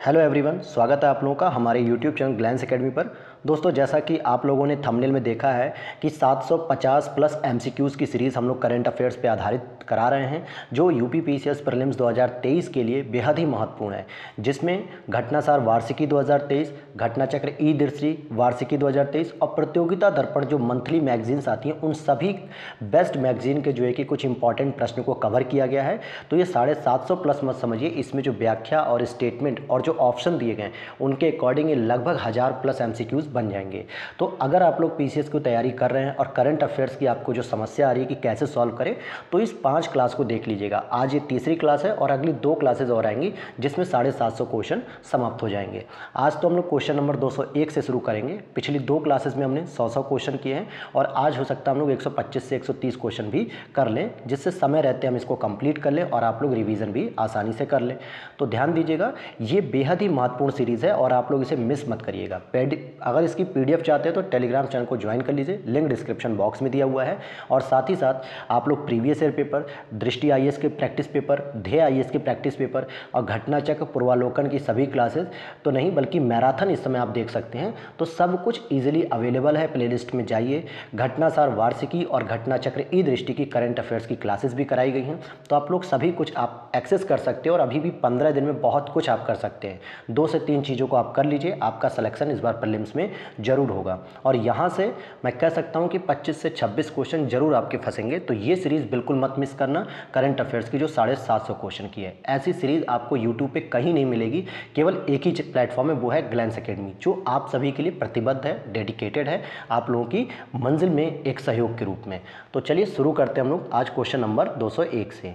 Hello everyone स्वागत है आप लोगों का हमारे यूट्यूब चैनल ग्लैंस एकेडमी पर। दोस्तों, जैसा कि आप लोगों ने थंबनेल में देखा है कि 750 प्लस एमसीक्यूज़ की सीरीज़ हम लोग करंट अफेयर्स पे आधारित करा रहे हैं, जो यूपी पीसीएस प्रीलिम्स 2023 के लिए बेहद ही महत्वपूर्ण है। जिसमें घटनासार वार्षिकी 2023 घटना चक्र ई दृष्टि वार्षिकी 2023 और प्रतियोगिता दर्पण जो मंथली मैगजीन्स आती हैं, उन सभी बेस्ट मैगजीन के जो है कि कुछ इंपॉर्टेंट प्रश्नों को कवर किया गया है। तो ये साढ़े सात सौ प्लस मत समझिए, इसमें जो व्याख्या और स्टेटमेंट और जो ऑप्शन दिए गए उनके अकॉर्डिंग ये लगभग हज़ार प्लस एम बन जाएँगे। तो अगर आप लोग पीसीएस की तैयारी कर रहे हैं और करंट अफेयर्स की आपको जो समस्या आ रही है कि कैसे सॉल्व करें तो इस पाँच क्लास को देख लीजिएगा। आज ये तीसरी क्लास है और अगली दो क्लासेज और आएँगी, जिसमें साढ़े सात सौ क्वेश्चन समाप्त हो जाएँगे। आज तो हम लोग क्वेश्चन नंबर 201 से शुरू करेंगे। पिछली दो क्लासेज में हमने सौ सौ क्वेश्चन किए हैं और आज हो सकता है हम लोग 125 से 130 क्वेश्चन भी कर लें, जिससे समय रहते हम इसको कंप्लीट कर लें और आप लोग रिवीजन भी आसानी से कर लें। तो ध्यान दीजिएगा, ये बेहद ही महत्वपूर्ण सीरीज़ है और आप लोग इसे मिस मत करिएगा। पेड अगर इसकी पीडीएफ चाहते हैं तो टेलीग्राम चैनल को ज्वाइन कर लीजिए, लिंक डिस्क्रिप्शन बॉक्स में दिया हुआ है। और साथ ही साथ, आप लोग प्रीवियस ईयर पेपर, दृष्टि आई के प्रैक्टिस पेपर, ध्येय आई के प्रैक्टिस पेपर और घटना चक्र पूर्वालोकन की सभी क्लासेस तो नहीं बल्कि मैराथन इस समय आप देख सकते हैं तो सब कुछ ईजिली अवेलेबल है। प्लेलिस्ट में जाइए। घटनासार वार्षिकी और घटना चक्र ई दृष्टि की करंट अफेयर्स की क्लासेस भी कराई गई हैं। तो आप लोग सभी कुछ आप एक्सेस कर सकते हो और अभी भी पंद्रह दिन में बहुत कुछ आप कर सकते हैं। दो से तीन चीज़ों को आप कर लीजिए। आपका सलेक्शन इस बार प्रीलिम्स में ज़रूर होगा। और यहाँ से मैं कह सकता हूँ कि 25 से 26 क्वेश्चन ज़रूर आपके फंसेंगे तो ये सीरीज़ बिल्कुल मत मिस करना करंट अफेयर्स की जो साढ़े सात सौ क्वेश्चन की है। ऐसी सीरीज़ आपको यूट्यूब पे कहीं नहीं मिलेगी, केवल एक ही प्लेटफॉर्म है वो है ग्लैंस अकेडमी जो आप सभी के लिए प्रतिबद्ध है डेडिकेटेड है, आप लोगों की मंजिल में एक सहयोग के रूप में। तो चलिए शुरू करते हैं हम लोग आज क्वेश्चन नंबर 201 से।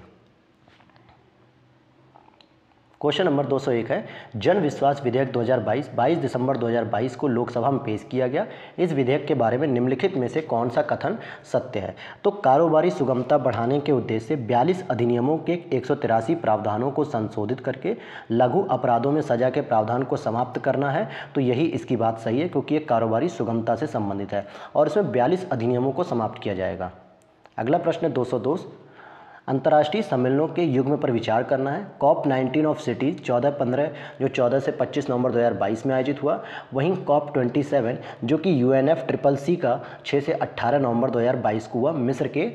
क्वेश्चन नंबर 201 है, जन विश्वास विधेयक 2022 22 दिसंबर 2022 को लोकसभा में पेश किया गया। इस विधेयक के बारे में निम्नलिखित में से कौन सा कथन सत्य है? तो कारोबारी सुगमता बढ़ाने के उद्देश्य से बयालीस अधिनियमों के एक सौ तिरासी प्रावधानों को संशोधित करके लघु अपराधों में सजा के प्रावधान को समाप्त करना है। तो यही इसकी बात सही है, क्योंकि ये कारोबारी सुगमता से संबंधित है और इसमें बयालीस अधिनियमों को समाप्त किया जाएगा। अगला प्रश्न दो अंतर्राष्ट्रीय सम्मेलनों के युग्म पर विचार करना है। कॉप 19 ऑफ़ सिटीज़ 14 15 जो 14 से 25 नवंबर 2022 में आयोजित हुआ, वहीं कॉप 27 जो कि U N F triple C का 6 से 18 नवंबर 2022 को हुआ, मिस्र के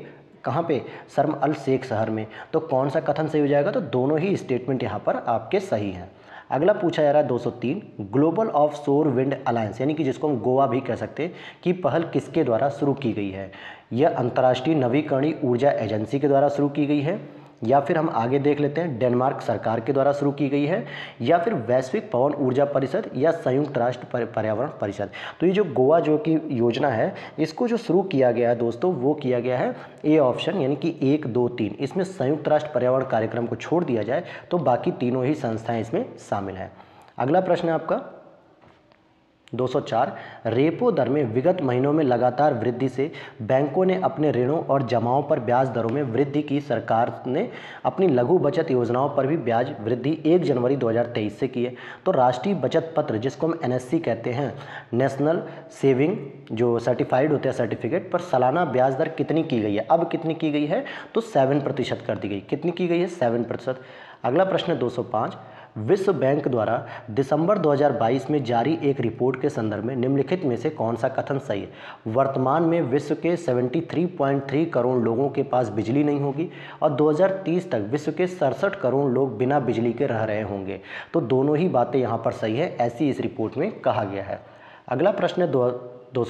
कहाँ पे? शर्म अल शेख शहर में। तो कौन सा कथन सही हो जाएगा? तो दोनों ही स्टेटमेंट यहाँ पर आपके सही हैं। अगला पूछा जा रहा है 203 global offshore wind alliance, यानी कि जिसको हम गोवा भी कह सकते हैं, कि पहल किसके द्वारा शुरू की गई है? यह अंतर्राष्ट्रीय नवीकरणीय ऊर्जा एजेंसी के द्वारा शुरू की गई है, या फिर हम आगे देख लेते हैं, डेनमार्क सरकार के द्वारा शुरू की गई है, या फिर वैश्विक पवन ऊर्जा परिषद या संयुक्त राष्ट्र पर्यावरण परिषद। तो ये जो गोवा जो की योजना है, इसको जो शुरू किया गया है दोस्तों, वो किया गया है ए ऑप्शन, यानी कि एक, दो, तीन। इसमें संयुक्त राष्ट्र पर्यावरण कार्यक्रम को छोड़ दिया जाए तो बाकी तीनों ही संस्थाएँ इसमें शामिल हैं। अगला प्रश्न है आपका। 204 रेपो दर में विगत महीनों में लगातार वृद्धि से बैंकों ने अपने ऋणों और जमाओं पर ब्याज दरों में वृद्धि की। सरकार ने अपनी लघु बचत योजनाओं पर भी ब्याज वृद्धि 1 जनवरी 2023 से की है। तो राष्ट्रीय बचत पत्र, जिसको हम एनएससी कहते हैं नेशनल सेविंग जो सर्टिफाइड होते हैं सर्टिफिकेट पर सालाना ब्याज दर कितनी की गई है? अब कितनी की गई है? तो सेवन प्रतिशत कर दी गई। कितनी की गई है? सेवन प्रतिशत। अगला प्रश्न 205 विश्व बैंक द्वारा दिसंबर 2022 में जारी एक रिपोर्ट के संदर्भ में निम्नलिखित में से कौन सा कथन सही है? वर्तमान में विश्व के 73.3 करोड़ लोगों के पास बिजली नहीं होगी और 2030 तक विश्व के सड़सठ करोड़ लोग बिना बिजली के रह रहे होंगे। तो दोनों ही बातें यहाँ पर सही है, ऐसी इस रिपोर्ट में कहा गया है। अगला प्रश्न दो दो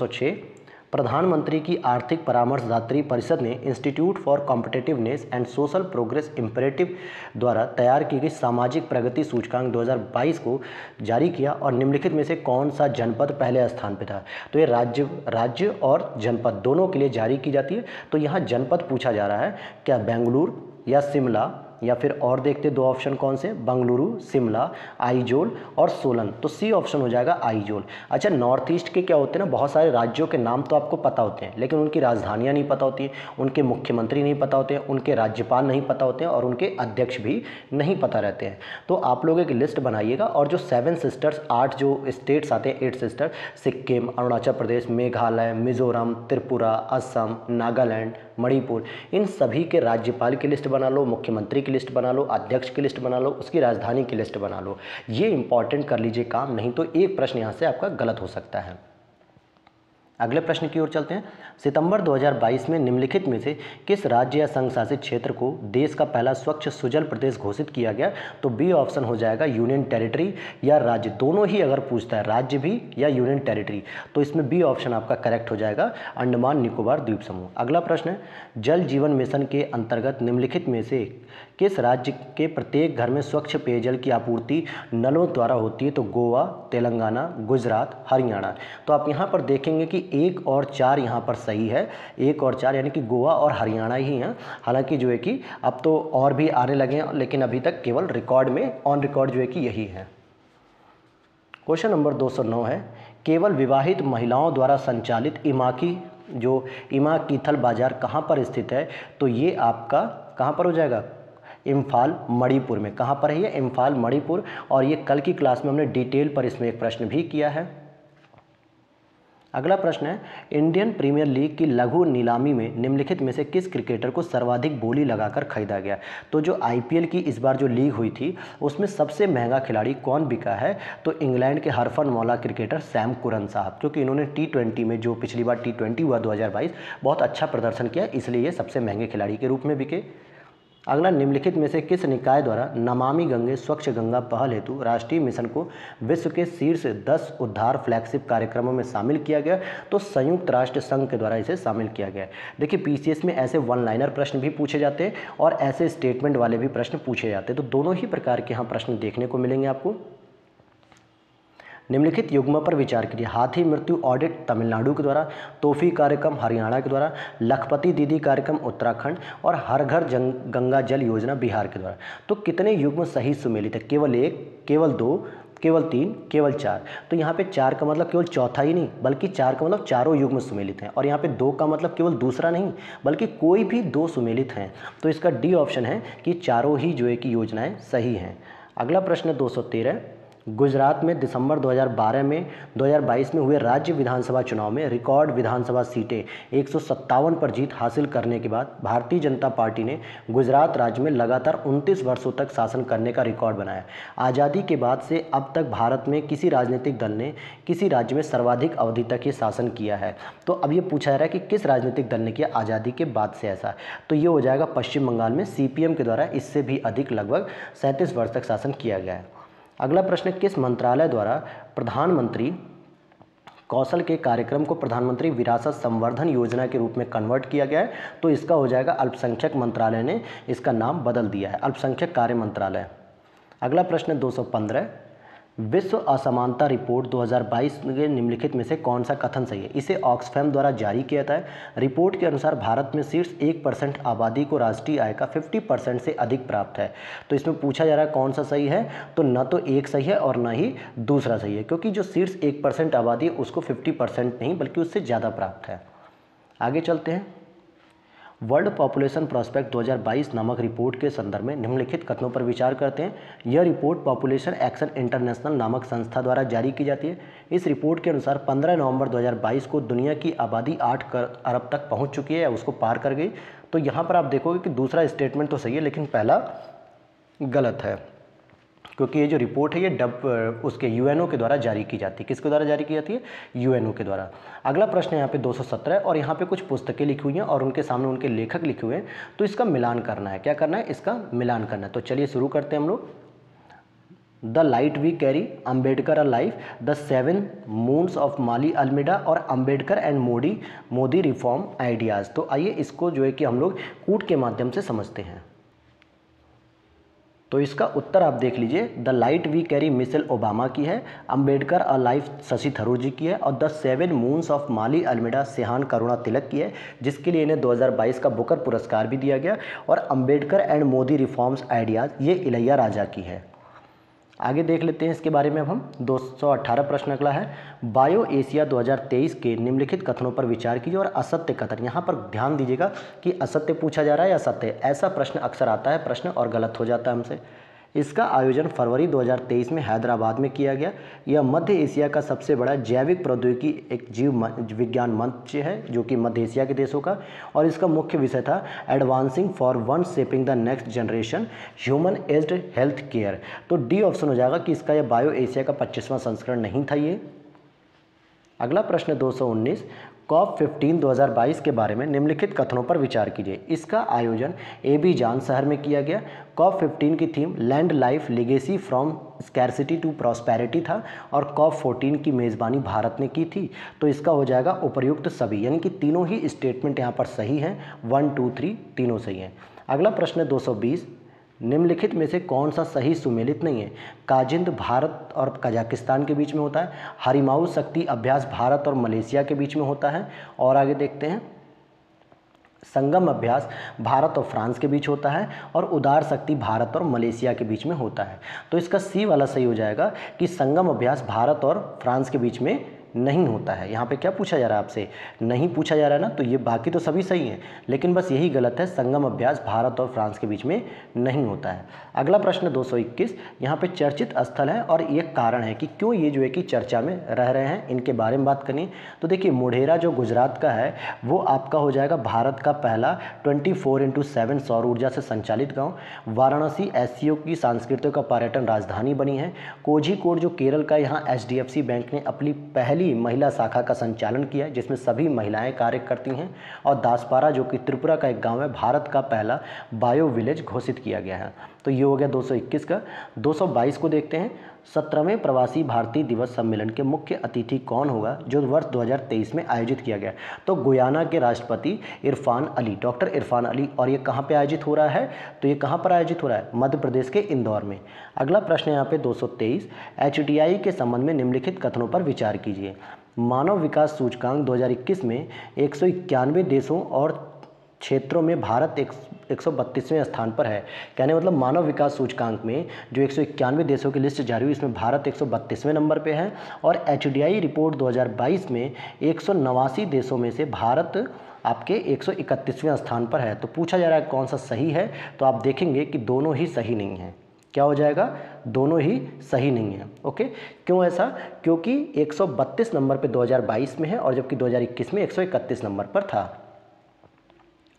प्रधानमंत्री की आर्थिक परामर्शदात्री परिषद ने institute for competitiveness and social progress imperative द्वारा तैयार की गई सामाजिक प्रगति सूचकांक 2022 को जारी किया और निम्नलिखित में से कौन सा जनपद पहले स्थान पर था? तो ये राज्य राज्य और जनपद दोनों के लिए जारी की जाती है। तो यहाँ जनपद पूछा जा रहा है, क्या बेंगलुरु या शिमला? या फिर और देखते दो ऑप्शन कौन से? बंगलुरु, शिमला, आईजोल और सोलन। तो सी ऑप्शन हो जाएगा आईजोल। अच्छा नॉर्थ ईस्ट के क्या होते हैं ना? बहुत सारे राज्यों के नाम तो आपको पता होते हैं, लेकिन उनकी राजधानियाँ नहीं पता होती उनके मुख्यमंत्री नहीं पता होते उनके राज्यपाल नहीं पता होते हैं और उनके अध्यक्ष भी नहीं पता रहते हैं। तो आप लोग एक लिस्ट बनाइएगा और जो सेवन सिस्टर्स आठ जो स्टेट्स आते हैं एट सिस्टर सिक्किम, अरुणाचल प्रदेश, मेघालय, मिजोरम, त्रिपुरा, असम, नागालैंड मणिपुर। इन सभी के राज्यपाल की लिस्ट बना लो, मुख्यमंत्री की लिस्ट बना लो, अध्यक्ष की लिस्ट बना लो, उसकी राजधानी की लिस्ट बना लो। ये इंपॉर्टेंट कर लीजिए काम, नहीं तो एक प्रश्न यहाँ से आपका गलत हो सकता है। अगले प्रश्न की ओर चलते हैं। सितंबर 2022 में निम्नलिखित में से किस राज्य या संघ शासित क्षेत्र को देश का पहला स्वच्छ सुजल प्रदेश घोषित किया गया? तो बी ऑप्शन हो जाएगा यूनियन टेरिटरी, या राज्य दोनों ही अगर पूछता है, राज्य भी या यूनियन टेरिटरी तो इसमें बी ऑप्शन आपका करेक्ट हो जाएगा, अंडमान निकोबार द्वीप समूह। अगला प्रश्न है जल जीवन मिशन के अंतर्गत निम्नलिखित में से किस राज्य के प्रत्येक घर में स्वच्छ पेयजल की आपूर्ति नलों द्वारा होती है? तो गोवा, तेलंगाना, गुजरात, हरियाणा। तो आप यहाँ पर देखेंगे कि एक और चार यहाँ पर सही है। एक और चार यानी कि गोवा और हरियाणा ही हैं। हालाँकि जो है कि अब तो और भी आने लगे हैं, लेकिन अभी तक केवल रिकॉर्ड में, ऑन रिकॉर्ड जो है कि यही है। क्वेश्चन नंबर 209 है, केवल विवाहित महिलाओं द्वारा संचालित इमाकी, जो इमा कीथल बाज़ार कहाँ पर स्थित है? तो ये आपका कहाँ पर हो जाएगा? इम्फाल मणिपुर में। कहाँ पर है ये? इम्फाल मणिपुर। और ये कल की क्लास में हमने डिटेल पर इसमें एक प्रश्न भी किया है। अगला प्रश्न है, इंडियन प्रीमियर लीग की लघु नीलामी में निम्नलिखित में से किस क्रिकेटर को सर्वाधिक बोली लगाकर खरीदा गया? तो जो आईपीएल की इस बार जो लीग हुई थी, उसमें सबसे महँगा खिलाड़ी कौन बिका है? तो इंग्लैंड के हरफन मौला क्रिकेटर सैम कुरन साहब, क्योंकि इन्होंने टी ट्वेंटी में जो पिछली बार टी हुआ दो हज़ार बाईस, बहुत अच्छा प्रदर्शन किया, इसलिए ये सबसे महँगे खिलाड़ी के रूप में बिके। अगला, निम्नलिखित में से किस निकाय द्वारा नमामि गंगे स्वच्छ गंगा पहल हेतु राष्ट्रीय मिशन को विश्व के शीर्ष 10 उद्धार फ्लैगशिप कार्यक्रमों में शामिल किया गया? तो संयुक्त राष्ट्र संघ के द्वारा इसे शामिल किया गया। देखिए पीसीएस में ऐसे वन लाइनर प्रश्न भी पूछे जाते हैं और ऐसे स्टेटमेंट वाले भी प्रश्न पूछे जाते हैं। तो दोनों ही प्रकार के यहाँ प्रश्न देखने को मिलेंगे आपको। निम्नलिखित युग्म पर विचार कीजिए हाथी, मृत्यु, ऑडिट, तमिलनाडु के द्वारा तोहफी कार्यक्रम, हरियाणा के द्वारा, लखपति दीदी कार्यक्रम, उत्तराखंड और हर घर जंग, गंगा जल योजना बिहार के द्वारा। तो कितने युग्म सही सुमेलित है? केवल एक, केवल दो, केवल तीन, केवल चार। तो यहाँ पे चार का मतलब केवल चौथा ही नहीं, बल्कि चार का मतलब चारों युग्म सुमेलित हैं। और यहाँ पे दो का मतलब केवल दूसरा नहीं, बल्कि कोई भी दो सुमेलित हैं। तो इसका डी ऑप्शन है कि चारों ही जो है कि योजनाएँ सही हैं। अगला प्रश्न दो सौ तेरह गुजरात में दिसंबर 2012 में 2022 में हुए राज्य विधानसभा चुनाव में रिकॉर्ड विधानसभा सीटें एक सौ सत्तावन पर जीत हासिल करने के बाद भारतीय जनता पार्टी ने गुजरात राज्य में लगातार 29 वर्षों तक शासन करने का रिकॉर्ड बनाया। आज़ादी के बाद से अब तक भारत में किसी राजनीतिक दल ने किसी राज्य में सर्वाधिक अवधि तक ये शासन किया है। तो अब ये पूछा जा रहा है कि किस राजनीतिक दल ने किया आज़ादी के बाद से ऐसा? तो ये हो जाएगा पश्चिम बंगाल में सीपीएम के द्वारा इससे भी अधिक लगभग सैंतीस वर्ष तक शासन किया गया है। अगला प्रश्न, किस मंत्रालय द्वारा प्रधानमंत्री कौशल के कार्यक्रम को प्रधानमंत्री विरासत संवर्धन योजना के रूप में कन्वर्ट किया गया है? तो इसका हो जाएगा अल्पसंख्यक मंत्रालय ने इसका नाम बदल दिया है। अल्पसंख्यक कार्य मंत्रालय। अगला प्रश्न 215 विश्व असमानता रिपोर्ट 2022 के निम्नलिखित में से कौन सा कथन सही है? इसे ऑक्सफैम द्वारा जारी किया था रिपोर्ट के अनुसार भारत में शीर्ष एक परसेंट आबादी को राष्ट्रीय आय का 50 परसेंट से अधिक प्राप्त है। तो इसमें पूछा जा रहा है कौन सा सही है? तो न तो एक सही है और न ही दूसरा सही है, क्योंकि जो शीर्ष एक परसेंट आबादी है, उसको फिफ्टी परसेंट नहीं, बल्कि उससे ज़्यादा प्राप्त है। आगे चलते हैं। वर्ल्ड पॉपुलेशन प्रोस्पेक्ट 2022 नामक रिपोर्ट के संदर्भ में निम्नलिखित कथनों पर विचार करते हैं। यह रिपोर्ट पॉपुलेशन एक्शन इंटरनेशनल नामक संस्था द्वारा जारी की जाती है। इस रिपोर्ट के अनुसार 15 नवंबर 2022 को दुनिया की आबादी 8 अरब तक पहुँच चुकी है या उसको पार कर गई। तो यहाँ पर आप देखोगे कि दूसरा स्टेटमेंट तो सही है, लेकिन पहला गलत है। क्योंकि ये जो रिपोर्ट है, ये डब उसके यूएनओ के द्वारा जारी की जाती है। किसके द्वारा जारी की जाती है? यूएनओ के द्वारा। अगला प्रश्न यहाँ पे 217 और यहाँ पे कुछ पुस्तकें लिखी हुई हैं और उनके सामने उनके लेखक लिखे हुए हैं। तो इसका मिलान करना है। क्या करना है? इसका मिलान करना है। तो चलिए शुरू करते हैं हम लोग। The light we carry Ambedkar a life, the seven moons of Maali Almeida और Ambedkar and Modi Modi reform ideas. तो आइए इसको जो है कि हम लोग कूट के माध्यम से समझते हैं। तो इसका उत्तर आप देख लीजिए, the light we carry Michelle Obama की है, अंबेडकर अ लाइफ शशि थरूर जी की है और the seven moons of Maali Almeida Shehan Karunatilaka की है, जिसके लिए इन्हें 2022 का बुकर पुरस्कार भी दिया गया और Ambedkar and Modi reforms ideas, ये इलैया राजा की है। आगे देख लेते हैं इसके बारे में अब हम। 218 प्रश्न अगला है। बायो एशिया 2023 के निम्नलिखित कथनों पर विचार कीजिए और असत्य कथन। यहाँ पर ध्यान दीजिएगा कि असत्य पूछा जा रहा है या सत्य ऐसा प्रश्न अक्सर आता है, प्रश्न और गलत हो जाता है हमसे। इसका आयोजन फरवरी 2023 में हैदराबाद में किया गया। यह मध्य एशिया का सबसे बड़ा जैविक प्रौद्योगिकी एक जीव विज्ञान मंच है, जो कि मध्य एशिया के देशों का। और इसका मुख्य विषय था advancing for one shaping the next generation human aged health care. तो डी ऑप्शन हो जाएगा कि इसका यह बायो एशिया का पच्चीसवां संस्करण नहीं था ये। अगला प्रश्न 219 कॉप 15 2022 के बारे में निम्नलिखित कथनों पर विचार कीजिए। इसका आयोजन ए बी जान शहर में किया गया। कॉप 15 की theme land life legacy from scarcity to prosperity था और कॉप 14 की मेज़बानी भारत ने की थी। तो इसका हो जाएगा उपयुक्त सभी, यानी कि तीनों ही स्टेटमेंट यहाँ पर सही हैं। वन, टू, थ्री, तीनों सही हैं। अगला प्रश्न है 220 निम्नलिखित में से कौन सा सही सुमेलित नहीं है? काजिंद भारत और कजाकिस्तान के बीच में होता है। हरिमाऊ शक्ति अभ्यास भारत और मलेशिया के बीच में होता है। और आगे देखते हैं। संगम अभ्यास भारत और फ्रांस के बीच होता है और उदार शक्ति भारत और मलेशिया के बीच में होता है। तो इसका सी वाला सही हो जाएगा कि संगम अभ्यास भारत और फ्रांस के बीच में नहीं होता है। यहाँ पे क्या पूछा जा रहा है आपसे? नहीं पूछा जा रहा है ना? तो ये बाकी तो सभी सही हैं, लेकिन बस यही गलत है, संगम अभ्यास भारत और फ्रांस के बीच में नहीं होता है। अगला प्रश्न 221 यहाँ पे चर्चित स्थल है और ये कारण है कि क्यों ये जो है कि चर्चा में रह रहे हैं, इनके बारे में बात करनी तो देखिए, मोढेरा जो गुजरात का है, वो आपका हो जाएगा भारत का पहला ट्वेंटी फोर इंटू सेवन सौर ऊर्जा से संचालित गाँव। वाराणसी एससीओ की सांस्कृतिक और पर्यटन राजधानी बनी है। कोझीकोड जो केरल का यहाँ एच बैंक ने अपनी पहली पहली महिला शाखा का संचालन किया, जिसमें सभी महिलाएँ कार्य करती हैं और दासपारा, जो कि त्रिपुरा का एक गाँव है, भारत का पहला बायो विलेज घोषित किया गया है। तो ये हो गया 221 का। 222 को देखते हैं। सत्रहवें प्रवासी भारतीय दिवस सम्मेलन के मुख्य अतिथि कौन होगा, जो वर्ष 2023 में आयोजित किया गया? तो गुयाना के राष्ट्रपति Irfan Ali, doctor Irfan Ali, और ये कहाँ पे आयोजित हो रहा है? तो ये कहाँ पर आयोजित हो रहा है? मध्य प्रदेश के इंदौर में। अगला प्रश्न यहाँ पे 223 एचडीआई के संबंध में निम्नलिखित कथनों पर विचार कीजिए। मानव विकास सूचकांक 2021 में एक सौ इक्यानवे देशों और क्षेत्रों में भारत एक एक स्थान पर है। कहने मतलब मानव विकास सूचकांक में जो एक देशों की लिस्ट जारी हुई, इसमें भारत एक नंबर पे है और एचडीआई रिपोर्ट 2022 में एक देशों में से भारत आपके एक स्थान पर है। तो पूछा जा रहा है कौन सा सही है तो आप देखेंगे कि दोनों ही सही नहीं हैं। क्या हो जाएगा? दोनों ही सही नहीं है। ओके? क्यों ऐसा? क्योंकि 132 नंबर पे 2022 में है और जबकि 2021 में 131 नंबर पर था।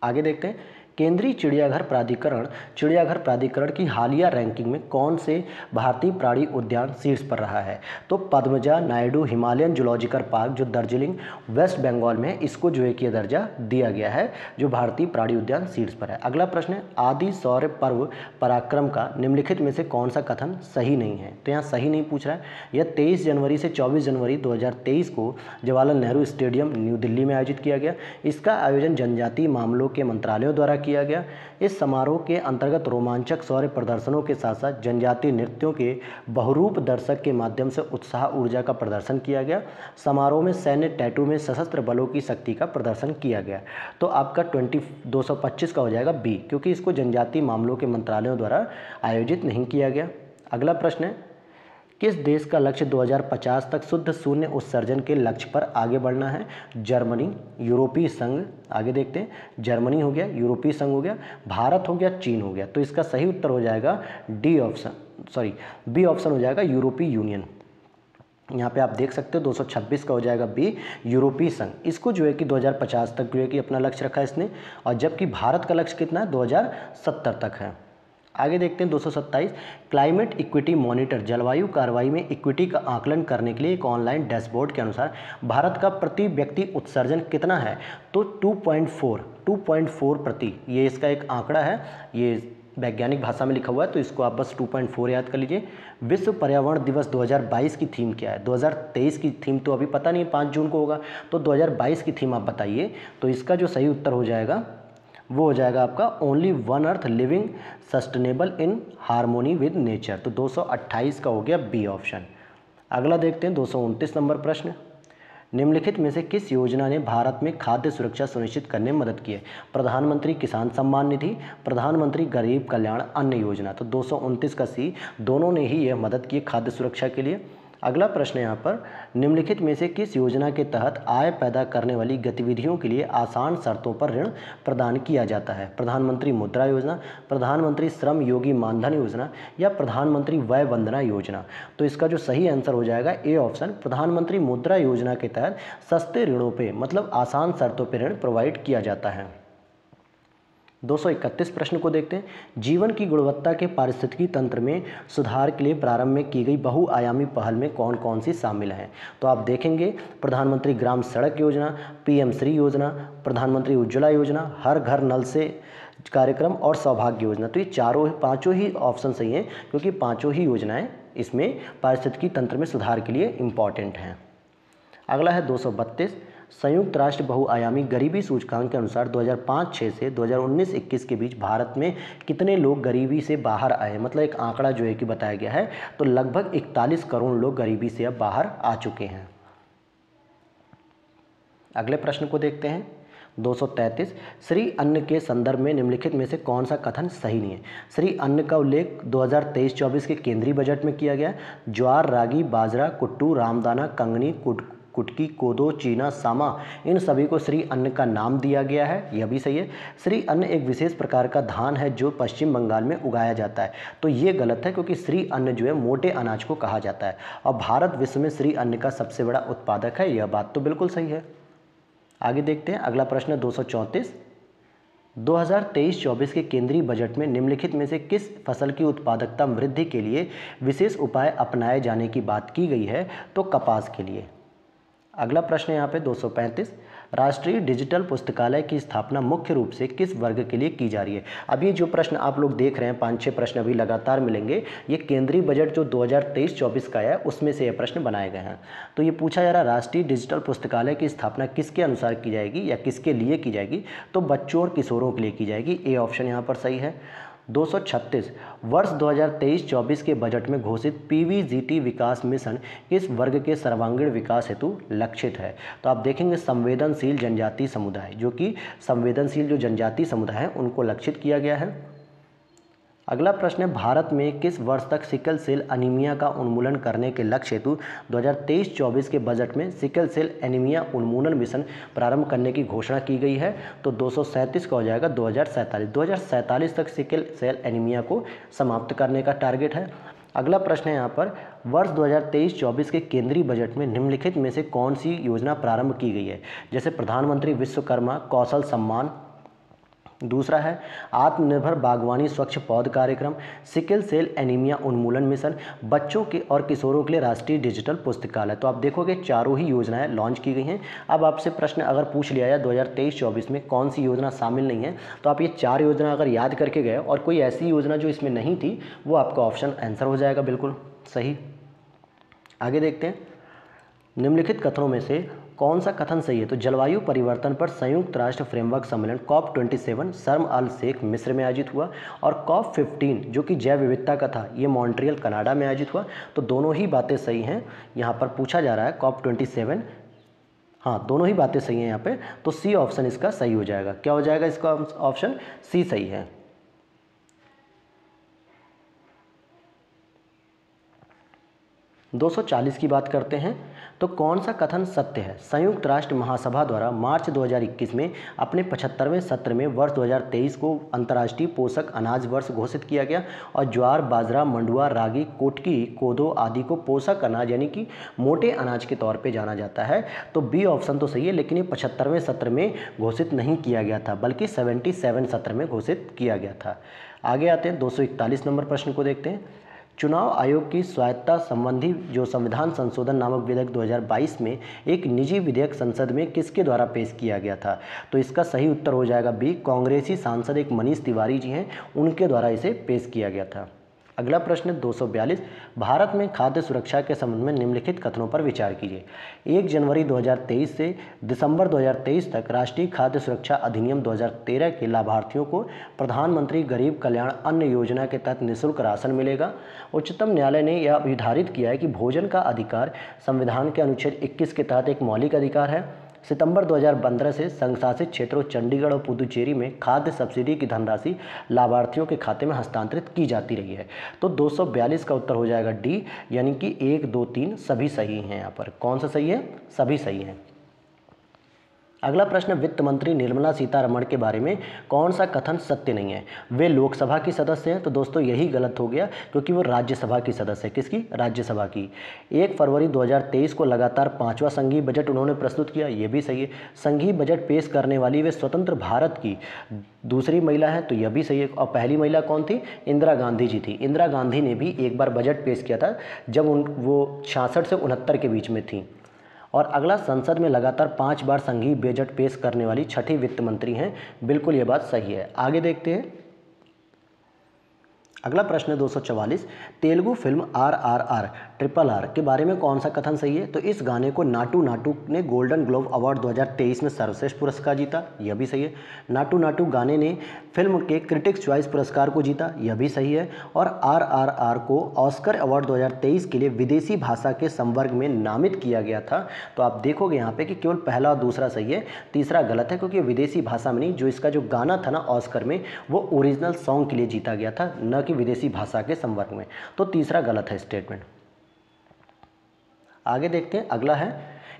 आगे देखते हैं। केंद्रीय चिड़ियाघर प्राधिकरण चिड़ियाघर प्राधिकरण की हालिया रैंकिंग में कौन से भारतीय प्राणी उद्यान शीर्ष पर रहा है? तो Padmaja Naidu Himalayan zoological park, जो दार्जिलिंग, वेस्ट बंगाल में इसको जो है कि दर्जा दिया गया है, जो भारतीय प्राणी उद्यान शीर्ष पर है। अगला प्रश्न है, आदि सौर्य पर्व पराक्रम का निम्नलिखित में से कौन सा कथन सही नहीं है? तो यहाँ सही नहीं पूछ रहा है। यह तेईस जनवरी से चौबीस जनवरी दो हज़ार तेईस को जवाहरलाल नेहरू स्टेडियम, न्यू दिल्ली में आयोजित किया गया। इसका आयोजन जनजातीय मामलों के मंत्रालयों द्वारा किया किया गया। इस समारोह के अंतर्गत रोमांचक शौर्य प्रदर्शनों के साथ साथ जनजातीय नृत्यों के बहुरूप दर्शक के माध्यम से उत्साह ऊर्जा का प्रदर्शन किया गया। समारोह में सैन्य टैटू में सशस्त्र बलों की शक्ति का प्रदर्शन किया गया। तो आपका ट्वेंटी दो का हो जाएगा बी, क्योंकि इसको जनजातीय मामलों के मंत्रालयों द्वारा आयोजित नहीं किया गया। अगला प्रश्न है किस देश का लक्ष्य 2050 तक शुद्ध शून्य उत्सर्जन के लक्ष्य पर आगे बढ़ना है? जर्मनी, यूरोपीय संघ, आगे देखते हैं। जर्मनी हो गया, यूरोपीय संघ हो गया, भारत हो गया, चीन हो गया। तो इसका सही उत्तर हो जाएगा D option, sorry, B option हो जाएगा यूरोपीय यूनियन। यहाँ पे आप देख सकते हो 226 का हो जाएगा बी, यूरोपीय संघ। इसको जो है कि 2050 तक जो है कि अपना लक्ष्य रखा है इसने। और जबकि भारत का लक्ष्य कितना है? 2070 तक है। आगे देखते हैं दो सौ सत्ताईस। क्लाइमेट इक्विटी मॉनिटर जलवायु कार्रवाई में इक्विटी का आकलन करने के लिए एक ऑनलाइन डैशबोर्ड के अनुसार भारत का प्रति व्यक्ति उत्सर्जन कितना है? तो 2.4 2.4 प्रति। ये इसका एक आंकड़ा है। ये वैज्ञानिक भाषा में लिखा हुआ है तो इसको आप बस 2.4 याद कर लीजिए। विश्व पर्यावरण दिवस 2022 की थीम क्या है? 2023 की थीम तो अभी पता नहीं है पाँच जून को होगा। तो 2022 की थीम आप बताइए। तो इसका जो सही उत्तर हो जाएगा वो हो जाएगा आपका only one earth living sustainable in harmony with nature तो 228 का हो गया बी ऑप्शन अगला देखते हैं दो सौ उनतीस नंबर प्रश्न. निम्नलिखित में से किस योजना ने भारत में खाद्य सुरक्षा सुनिश्चित करने में मदद की है? प्रधानमंत्री किसान सम्मान निधि, प्रधानमंत्री गरीब कल्याण अन्न योजना. तो दो सौ उनतीस का सी दोनों ने ही यह मदद की खाद्य सुरक्षा के लिए. अगला प्रश्न यहाँ पर। निम्नलिखित में से किस योजना के तहत आय पैदा करने वाली गतिविधियों के लिए आसान शर्तों पर ऋण प्रदान किया जाता है? प्रधानमंत्री मुद्रा योजना, प्रधानमंत्री श्रम योगी मानधन योजना या प्रधानमंत्री वय वंदना योजना? तो इसका जो सही आंसर हो जाएगा ए ऑप्शन, प्रधानमंत्री मुद्रा योजना के तहत सस्ते ऋणों पर मतलब आसान शर्तों पर ऋण प्रोवाइड किया जाता है। 231 प्रश्न को देखते हैं। जीवन की गुणवत्ता के पारिस्थितिकी तंत्र में सुधार के लिए प्रारंभ में की गई बहुआयामी पहल में कौन कौन सी शामिल हैं? तो आप देखेंगे, प्रधानमंत्री ग्राम सड़क योजना, पीएम श्री योजना, प्रधानमंत्री उज्ज्वला योजना, हर घर नल से कार्यक्रम और सौभाग्य योजना। तो ये चारों पाँचों ही ऑप्शन सही हैं, क्योंकि पाँचों ही योजनाएँ इसमें पारिस्थितिकी तंत्र में सुधार के लिए इंपॉर्टेंट हैं। अगला है दो सौ बत्तीस। संयुक्त राष्ट्र बहुआयामी गरीबी सूचकांक के अनुसार 2005-6 से 2019-21 के बीच भारत में कितने लोग गरीबी से बाहर आए मतलब एक आंकड़ा जो है कि बताया गया है तो लगभग 41 करोड़ लोग गरीबी से अब बाहर आ चुके हैं। अगले प्रश्न को देखते हैं। 233 श्री अन्न के संदर्भ में निम्नलिखित में से कौन सा कथन सही नहीं है? श्री अन्न का उल्लेख 2023-24 के केंद्रीय बजट में किया गया। ज्वार, रागी, बाजरा, कुट्टू, रामदाना, कंगनी, कुट कुटकी, कोदो, चीना, सामा, इन सभी को श्री अन्न का नाम दिया गया है। यह भी सही है। श्री अन्न एक विशेष प्रकार का धान है जो पश्चिम बंगाल में उगाया जाता है। तो ये गलत है क्योंकि श्री अन्न जो है मोटे अनाज को कहा जाता है। और भारत विश्व में श्री अन्न का सबसे बड़ा उत्पादक है। यह बात तो बिल्कुल सही है। आगे देखते हैं। अगला प्रश्न, दो सौ चौंतीस। 2023-24 के केंद्रीय बजट में निम्नलिखित में से किस फ़सल की उत्पादकता वृद्धि के लिए विशेष उपाय अपनाए जाने की बात की गई है? तो कपास के लिए। अगला प्रश्न यहाँ पे 235 राष्ट्रीय डिजिटल पुस्तकालय की स्थापना मुख्य रूप से किस वर्ग के लिए की जा रही है? अब ये जो प्रश्न आप लोग देख रहे हैं पाँच छः प्रश्न अभी लगातार मिलेंगे, ये केंद्रीय बजट जो 2023-24 का है, उसमें से ये प्रश्न बनाए गए हैं। तो ये पूछा जा रहा है, राष्ट्रीय डिजिटल पुस्तकालय की स्थापना किसके अनुसार की जाएगी या किसके लिए की जाएगी? तो बच्चों और किशोरों के लिए की जाएगी। ए ऑप्शन यहाँ पर सही है। 236 वर्ष 2023-24 के बजट में घोषित पीवीजीटी विकास मिशन किस वर्ग के सर्वांगीण विकास हेतु लक्षित है। तो आप देखेंगे संवेदनशील जनजाति समुदाय, जो कि संवेदनशील जो जनजाति समुदाय है, उनको लक्षित किया गया है। अगला प्रश्न है, भारत में किस वर्ष तक सिकल सेल अनीमिया का उन्मूलन करने के लक्ष्य हेतु 2023-24 के बजट में सिकल सेल एनीमिया उन्मूलन मिशन प्रारंभ करने की घोषणा की गई है? तो दो सौ सैंतीस का हो जाएगा दो हज़ार तक सिकल सेल एनीमिया को समाप्त करने का टारगेट है। अगला प्रश्न है यहाँ पर, वर्ष 2023-24 के केंद्रीय बजट में निम्नलिखित में से कौन सी योजना प्रारंभ की गई है? जैसे प्रधानमंत्री विश्वकर्मा कौशल सम्मान दूसरा है, आत्मनिर्भर बागवानी स्वच्छ पौध कार्यक्रम, सिकल सेल एनीमिया उन्मूलन मिशन, बच्चों के और किशोरों के लिए राष्ट्रीय डिजिटल पुस्तकालय। तो आप देखोगे चारों ही योजनाएँ लॉन्च की गई हैं। अब आपसे प्रश्न अगर पूछ लिया जाए 2023-24 में कौन सी योजना शामिल नहीं है तो आप ये चार योजना अगर याद करके गए और कोई ऐसी योजना जो इसमें नहीं थी, वो आपका ऑप्शन आंसर हो जाएगा बिल्कुल सही। आगे देखते हैं। निम्नलिखित कथनों में से कौन सा कथन सही है? तो जलवायु परिवर्तन पर संयुक्त राष्ट्र फ्रेमवर्क सम्मेलन, कॉप 27 शर्म अल शेख मिस्र में आयोजित हुआ और कॉप 15 जो कि जैव विविधता का था, ये मॉन्ट्रियल, कनाडा में आयोजित हुआ। तो दोनों ही बातें सही हैं, यहाँ पर पूछा जा रहा है कॉप 27 हाँ दोनों ही बातें सही हैं यहाँ पे तो सी ऑप्शन इसका सही हो जाएगा। क्या हो जाएगा इसका ऑप्शन? सी सही है। 240 की बात करते हैं तो कौन सा कथन सत्य है? संयुक्त राष्ट्र महासभा द्वारा मार्च 2021 में अपने पचहत्तरवें सत्र में वर्ष 2023 को अंतर्राष्ट्रीय पोषक अनाज वर्ष घोषित किया गया और ज्वार, बाजरा मंडुआ रागी, कोटकी, कोदो आदि को पोषक अनाज यानी कि मोटे अनाज के तौर पर जाना जाता है। तो बी ऑप्शन तो सही है, लेकिन ये पचहत्तरवें सत्र में घोषित नहीं किया गया था, बल्कि सेवेंटी सत्र में घोषित किया गया था। आगे आते हैं, दो सौ इकतालीस नंबर प्रश्न को देखते हैं। चुनाव आयोग की स्वायत्ता संबंधी जो संविधान संशोधन नामक विधेयक 2022 में एक निजी विधेयक संसद में किसके द्वारा पेश किया गया था? तो इसका सही उत्तर हो जाएगा बी, कांग्रेसी सांसद एक मनीष तिवारी जी हैं, उनके द्वारा इसे पेश किया गया था। अगला प्रश्न 242 भारत में खाद्य सुरक्षा के संबंध में निम्नलिखित कथनों पर विचार कीजिए। एक जनवरी 2023 से दिसंबर 2023 तक राष्ट्रीय खाद्य सुरक्षा अधिनियम 2013 के लाभार्थियों को प्रधानमंत्री गरीब कल्याण अन्न योजना के तहत निःशुल्क राशन मिलेगा। उच्चतम न्यायालय ने यह निर्धारित किया है कि भोजन का अधिकार संविधान के अनुच्छेद 21 के तहत एक मौलिक अधिकार है। सितंबर 2015 से संघ शासित क्षेत्रों चंडीगढ़ और पुदुचेरी में खाद्य सब्सिडी की धनराशि लाभार्थियों के खाते में हस्तांतरित की जाती रही है। तो 242 का उत्तर हो जाएगा डी, यानी कि एक, दो, तीन, सभी सही हैं यहाँ पर। कौन सा सही है? सभी सही हैं। अगला प्रश्न, वित्त मंत्री निर्मला सीतारमण के बारे में कौन सा कथन सत्य नहीं है? वे लोकसभा की सदस्य हैं तो दोस्तों यही गलत हो गया, क्योंकि वो राज्यसभा की सदस्य है। किसकी? राज्यसभा की। एक फरवरी 2023 को लगातार पांचवा संघीय बजट उन्होंने प्रस्तुत किया, ये भी सही है। संघीय बजट पेश करने वाली वे स्वतंत्र भारत की दूसरी महिला है तो यह भी सही है। और पहली महिला कौन थी? इंदिरा गांधी जी थी। इंदिरा गांधी ने भी एक बार बजट पेश किया था, जब उन, वो छियासठ से उनहत्तर के बीच में थी। और अगला संसद में लगातार पाँच बार संघीय बजट पेश करने वाली छठी वित्त मंत्री हैं। बिल्कुल ये बात सही है। आगे देखते हैं। अगला प्रश्न है दो Telugu film R R R triple R के बारे में कौन सा कथन सही है? तो इस गाने को नाटू नाटू ने गोल्डन ग्लोब अवार्ड 2023 में सर्वश्रेष्ठ पुरस्कार जीता। यह भी सही है। नाटू नाटू गाने ने फ़िल्म के क्रिटिक्स चॉइस पुरस्कार को जीता। यह भी सही है। और आर आर आर को ऑस्कर अवार्ड 2023 के लिए विदेशी भाषा के संवर्ग में नामित किया गया था। तो आप देखोगे यहाँ पे कि केवल पहला और दूसरा सही है। तीसरा गलत है क्योंकि विदेशी भाषा में नहीं, जो इसका जो गाना था ना ऑस्कर में, वो ओरिजिनल सॉन्ग के लिए जीता गया था, न कि विदेशी भाषा के संवर्ग में। तो तीसरा गलत है स्टेटमेंट। आगे देखते हैं, अगला है।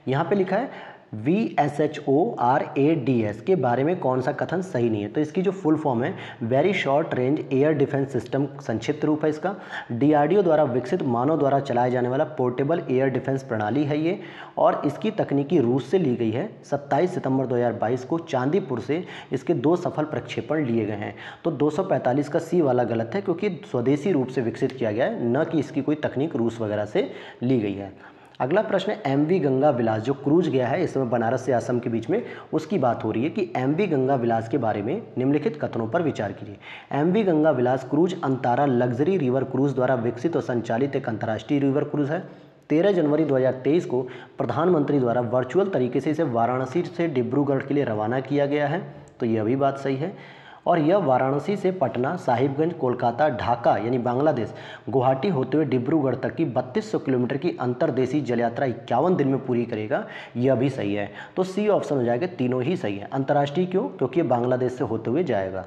यहाँ पे लिखा है V S H O R A D S के बारे में कौन सा कथन सही नहीं है? तो इसकी जो फुल फॉर्म है very short range air defence system संक्षिप्त रूप है इसका। डीआरडीओ द्वारा विकसित मानव द्वारा चलाया जाने वाला पोर्टेबल एयर डिफेंस प्रणाली है ये, और इसकी तकनीकी रूस से ली गई है। 27 सितंबर 2022 को चांदीपुर से इसके दो सफल प्रक्षेपण लिए गए हैं। तो 245 का सी वाला गलत है, क्योंकि स्वदेशी रूप से विकसित किया गया है, न कि इसकी कोई तकनीक रूस वगैरह से ली गई है। अगला प्रश्न है एम वी गंगा विलास जो क्रूज गया है, इस समय बनारस से असम के बीच में, उसकी बात हो रही है कि एम वी गंगा विलास के बारे में निम्नलिखित कथनों पर विचार कीजिए। M V Ganga Vilas cruise Antara luxury river cruise द्वारा विकसित और संचालित एक अंतर्राष्ट्रीय रिवर क्रूज है। तेरह जनवरी 2023 को प्रधानमंत्री द्वारा वर्चुअल तरीके से इसे वाराणसी से डिब्रूगढ़ के लिए रवाना किया गया है। तो यह भी बात सही है। और यह वाराणसी से पटना, साहिबगंज, कोलकाता, ढाका यानी बांग्लादेश, गुवाहाटी होते हुए डिब्रूगढ़ तक की 3200 किलोमीटर की अंतर्देशीय जल यात्रा इक्यावन दिन में पूरी करेगा। यह भी सही है। तो सी ऑप्शन हो जाएगा, तीनों ही सही है। अंतर्राष्ट्रीय क्यों? क्योंकि बांग्लादेश से होते हुए जाएगा।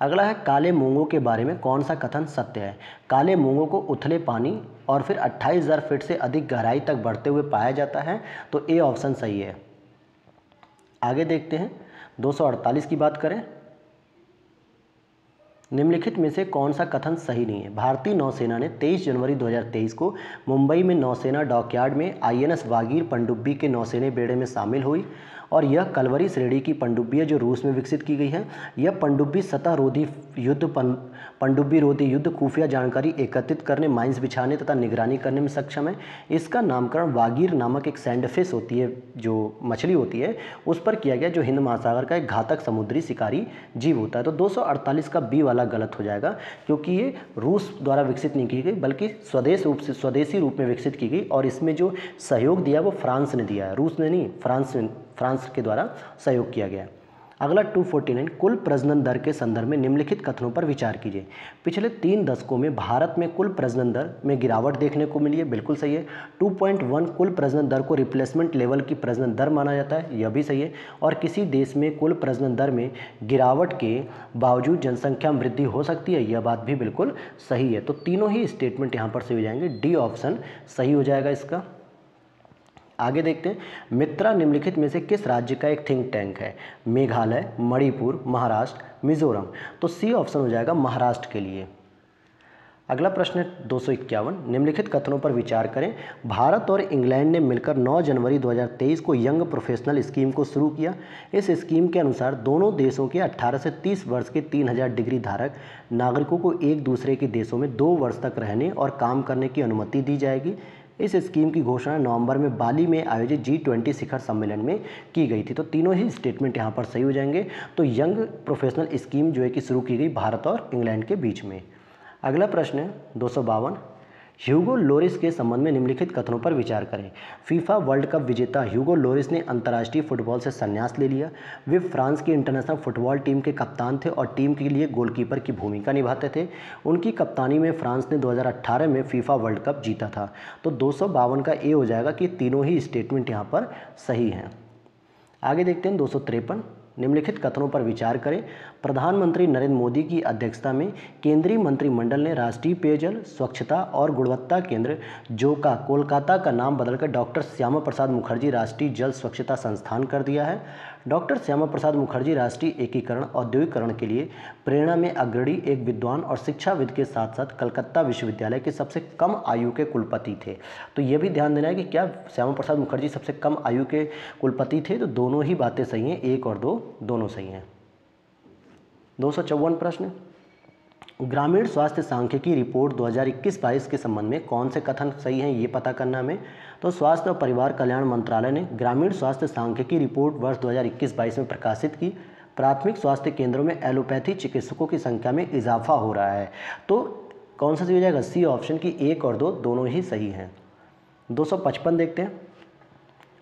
अगला है, काले मूंगों के बारे में कौन सा कथन सत्य है? काले मूंगों को उथले पानी और फिर अट्ठाईस हज़ार फीट से अधिक गहराई तक बढ़ते हुए पाया जाता है। तो ए ऑप्शन सही है। आगे देखते हैं। 248 की बात करें। निम्नलिखित में से कौन सा कथन सही नहीं है? भारतीय नौसेना ने 23 जनवरी 2023 को मुंबई में नौसेना डॉकयार्ड में आईएनएस वागीर पंडुब्बी के नौसेना बेड़े में शामिल हुई और यह कलवरी श्रेणी की पंडुब्बी है जो रूस में विकसित की गई है, यह पंडुब्बी सतह रोधी युद्ध पन पनडुब्बी रोधी युद्ध खुफिया जानकारी एकत्रित करने, माइंस बिछाने तथा निगरानी करने में सक्षम है। इसका नामकरण वागीर नामक एक सैंडफिश होती है, जो मछली होती है, उस पर किया गया, जो हिंद महासागर का एक घातक समुद्री शिकारी जीव होता है। तो 248 का बी वाला गलत हो जाएगा, क्योंकि ये रूस द्वारा विकसित नहीं की गई, बल्कि स्वदेश रूप से, स्वदेशी रूप में विकसित की गई, और इसमें जो सहयोग दिया, वो फ्रांस ने दिया है। रूस ने नहीं, फ्रांस फ्रांस के द्वारा सहयोग किया गया अगला 249 कुल प्रजनन दर के संदर्भ में निम्नलिखित कथनों पर विचार कीजिए। पिछले तीन दशकों में भारत में कुल प्रजनन दर में गिरावट देखने को मिली है, बिल्कुल सही है। 2.1 कुल प्रजनन दर को रिप्लेसमेंट लेवल की प्रजनन दर माना जाता है, यह भी सही है। और किसी देश में कुल प्रजनन दर में गिरावट के बावजूद जनसंख्या में वृद्धि हो सकती है, यह बात भी बिल्कुल सही है। तो तीनों ही स्टेटमेंट यहाँ पर सही हो जाएँगे। डी ऑप्शन सही हो जाएगा इसका। आगे देखते हैं। मित्रा निम्नलिखित में से किस राज्य का एक थिंक टैंक है? मेघालय, मणिपुर, महाराष्ट्र, मिजोरम। तो सी ऑप्शन हो जाएगा महाराष्ट्र के लिए। अगला प्रश्न है दो निम्नलिखित कथनों पर विचार करें। भारत और इंग्लैंड ने मिलकर 9 जनवरी 2023 को यंग प्रोफेशनल स्कीम को शुरू किया। इस स्कीम के अनुसार दोनों देशों के 18 से 30 वर्ष के 3000 डिग्री धारक नागरिकों को एक दूसरे के देशों में दो वर्ष तक रहने और काम करने की अनुमति दी जाएगी। इस स्कीम की घोषणा नवंबर में बाली में आयोजित जी ट्वेंटी शिखर सम्मेलन में की गई थी। तो तीनों ही स्टेटमेंट यहाँ पर सही हो जाएँगे। तो यंग प्रोफेशनल स्कीम जो है कि शुरू की गई भारत और इंग्लैंड के बीच में। अगला प्रश्न है, दो ह्यूगो लोरिस के संबंध में निम्नलिखित कथनों पर विचार करें। फीफा वर्ल्ड कप विजेता ह्यूगो लोरिस ने अंतर्राष्ट्रीय फुटबॉल से संन्यास ले लिया। वे फ्रांस की इंटरनेशनल फुटबॉल टीम के कप्तान थे और टीम के लिए गोलकीपर की भूमिका निभाते थे। उनकी कप्तानी में फ्रांस ने 2018 में फीफा वर्ल्ड कप जीता था। तो दो सौ बावन का ए हो जाएगा कि तीनों ही स्टेटमेंट यहाँ पर सही हैं। आगे देखते हैं दो सौ तिरपन। निम्नलिखित कथनों पर विचार करें। प्रधानमंत्री नरेंद्र मोदी की अध्यक्षता में केंद्रीय मंत्रिमंडल ने राष्ट्रीय पेयजल, स्वच्छता और गुणवत्ता केंद्र, जो का कोलकाता का नाम बदलकर डॉक्टर श्यामा प्रसाद मुखर्जी राष्ट्रीय जल स्वच्छता संस्थान कर दिया है। डॉक्टर श्यामा प्रसाद मुखर्जी राष्ट्रीय एकीकरण, औद्योगिकरण के लिए प्रेरणा में अग्रणी एक विद्वान और शिक्षाविद के साथ साथ कलकत्ता विश्वविद्यालय के सबसे कम आयु के कुलपति थे। तो ये भी ध्यान देना है कि क्या श्यामा प्रसाद मुखर्जी सबसे कम आयु के कुलपति थे? तो दोनों ही बातें सही हैं, एक और दो, दोनों सही हैं। दो सौ चौवन प्रश्न। ग्रामीण स्वास्थ्य सांख्यिकी रिपोर्ट 2021-22 के संबंध में कौन से कथन सही हैं ये पता करना हमें। तो स्वास्थ्य और परिवार कल्याण मंत्रालय ने ग्रामीण स्वास्थ्य सांख्यिकी रिपोर्ट वर्ष 2021-22 में प्रकाशित की। प्राथमिक स्वास्थ्य केंद्रों में एलोपैथी चिकित्सकों की संख्या में इजाफा हो रहा है। तो कौन सा सही हो जाएगा? सी ऑप्शन की एक और दो दोनों ही सही हैं। दो सौ पचपन देखते हैं।